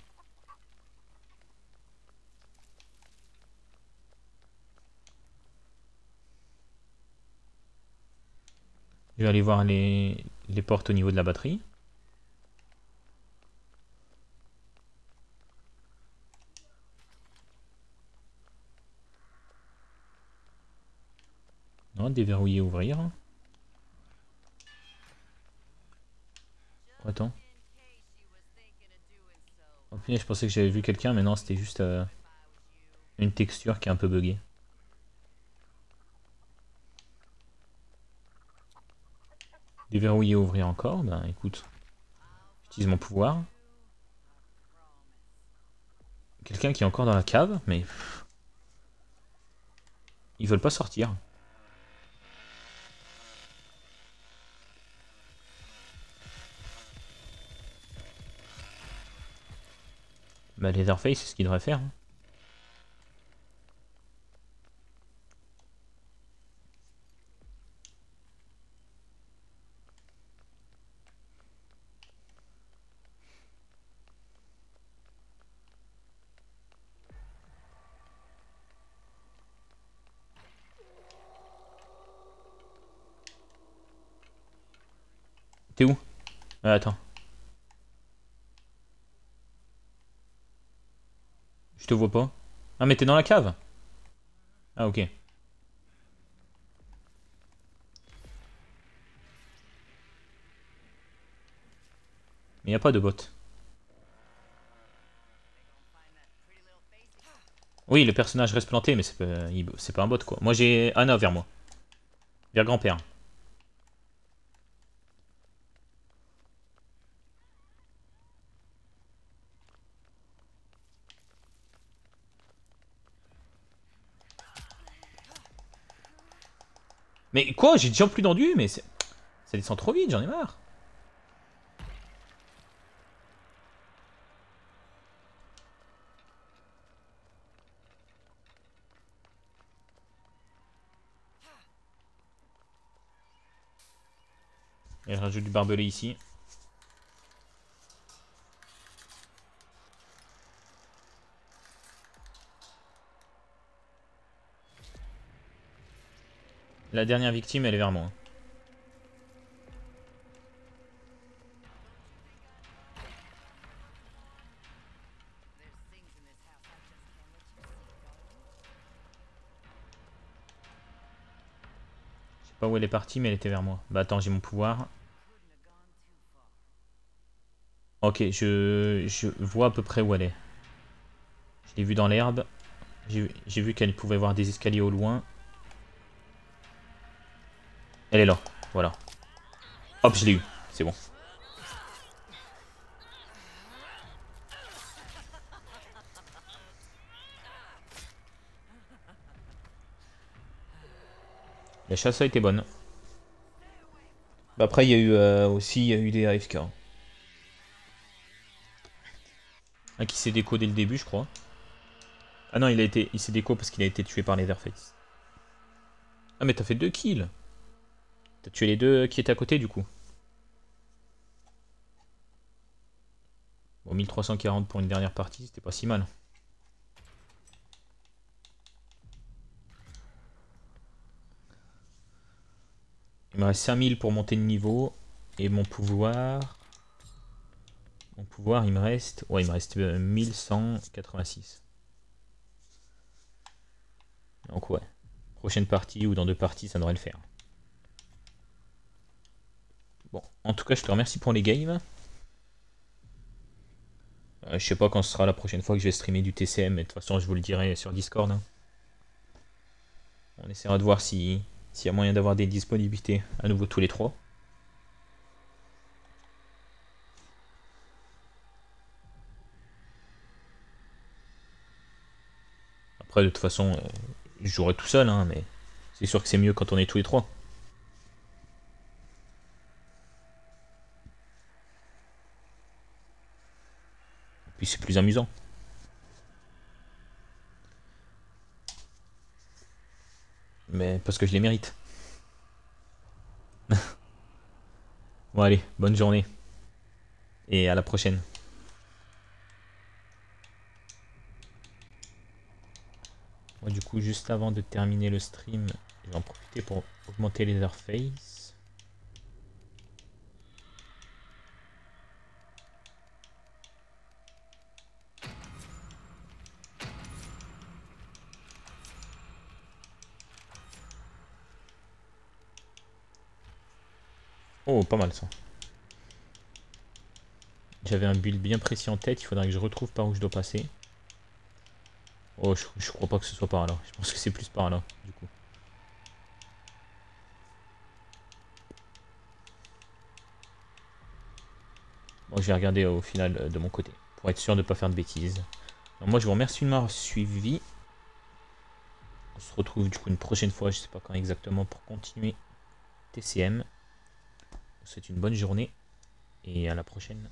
[SPEAKER 1] Je vais aller voir les, les portes au niveau de la batterie. Non, déverrouiller, ouvrir.
[SPEAKER 3] So,
[SPEAKER 1] Oh punaise, je pensais que j'avais vu quelqu'un, mais non, c'était juste euh, une texture qui est un peu buggée. Déverrouiller, ouvrir encore, ben écoute, j'utilise mon pouvoir. Quelqu'un qui est encore dans la cave, mais... Ils veulent pas sortir. Bah, Leatherface, c'est ce qu'il devrait faire. Hein. T'es où? Ah, Attends. Te vois pas. Ah, mais t'es dans la cave Ah, ok. Mais y a pas de bot. Oui, le personnage reste planté, mais c'est pas, pas un bot quoi. Moi j'ai Anna vers moi. Vers grand-père. Mais quoi J'ai déjà plus d'enduit, mais ça descend trop vite, j'en ai marre. Et je rajoute du barbelé ici. La dernière victime, elle est vers moi. Je sais pas où elle est partie, mais elle était vers moi. Bah attends, j'ai mon pouvoir. Ok, je, je vois à peu près où elle est. Je l'ai vue dans l'herbe. J'ai vu qu'elle pouvait voir des escaliers au loin. Elle est là, voilà. Hop, je l'ai eu, c'est bon. La chasse a été bonne. Bah après, il y a eu euh, aussi y a eu des AFK. Un qui s'est déco dès le début, je crois. Ah non, il a été, il s'est déco parce qu'il a été tué par Leatherface. Ah mais t'as fait deux kills. T'as tué les deux qui étaient à côté du coup. Bon, 1340 pour une dernière partie, c'était pas si mal. Il me reste 5000 pour monter de niveau. Et mon pouvoir... Mon pouvoir, il me reste... Ouais, il me reste euh, 1186. Donc ouais. Prochaine partie ou dans deux parties, ça devrait le faire. Bon, en tout cas, je te remercie pour les games. Euh, je sais pas quand ce sera la prochaine fois que je vais streamer du TCM, mais de toute façon, je vous le dirai sur Discord. hein. On essaiera de voir si s'il y a moyen d'avoir des disponibilités à nouveau tous les trois. Après, de toute façon, euh, je jouerai tout seul, hein, mais c'est sûr que c'est mieux quand on est tous les trois. C'est plus amusant. Mais parce que je les mérite. bon allez, bonne journée. Et à la prochaine. Du coup juste avant de terminer le stream, je vais en profiter pour augmenter les interfaces. Pas mal ça. J'avais un build bien précis en tête, il faudrait que je retrouve par où je dois passer. Oh, je, crois pas que ce soit par là. Je pense que c'est plus par là, du coup. Bon, je vais regarder au final euh, de mon côté, pour être sûr de ne pas faire de bêtises. Moi, je vous remercie de m'avoir suivi. On se retrouve du coup une prochaine fois, je sais pas quand exactement, pour continuer TCM. C'est une bonne journée et à la prochaine.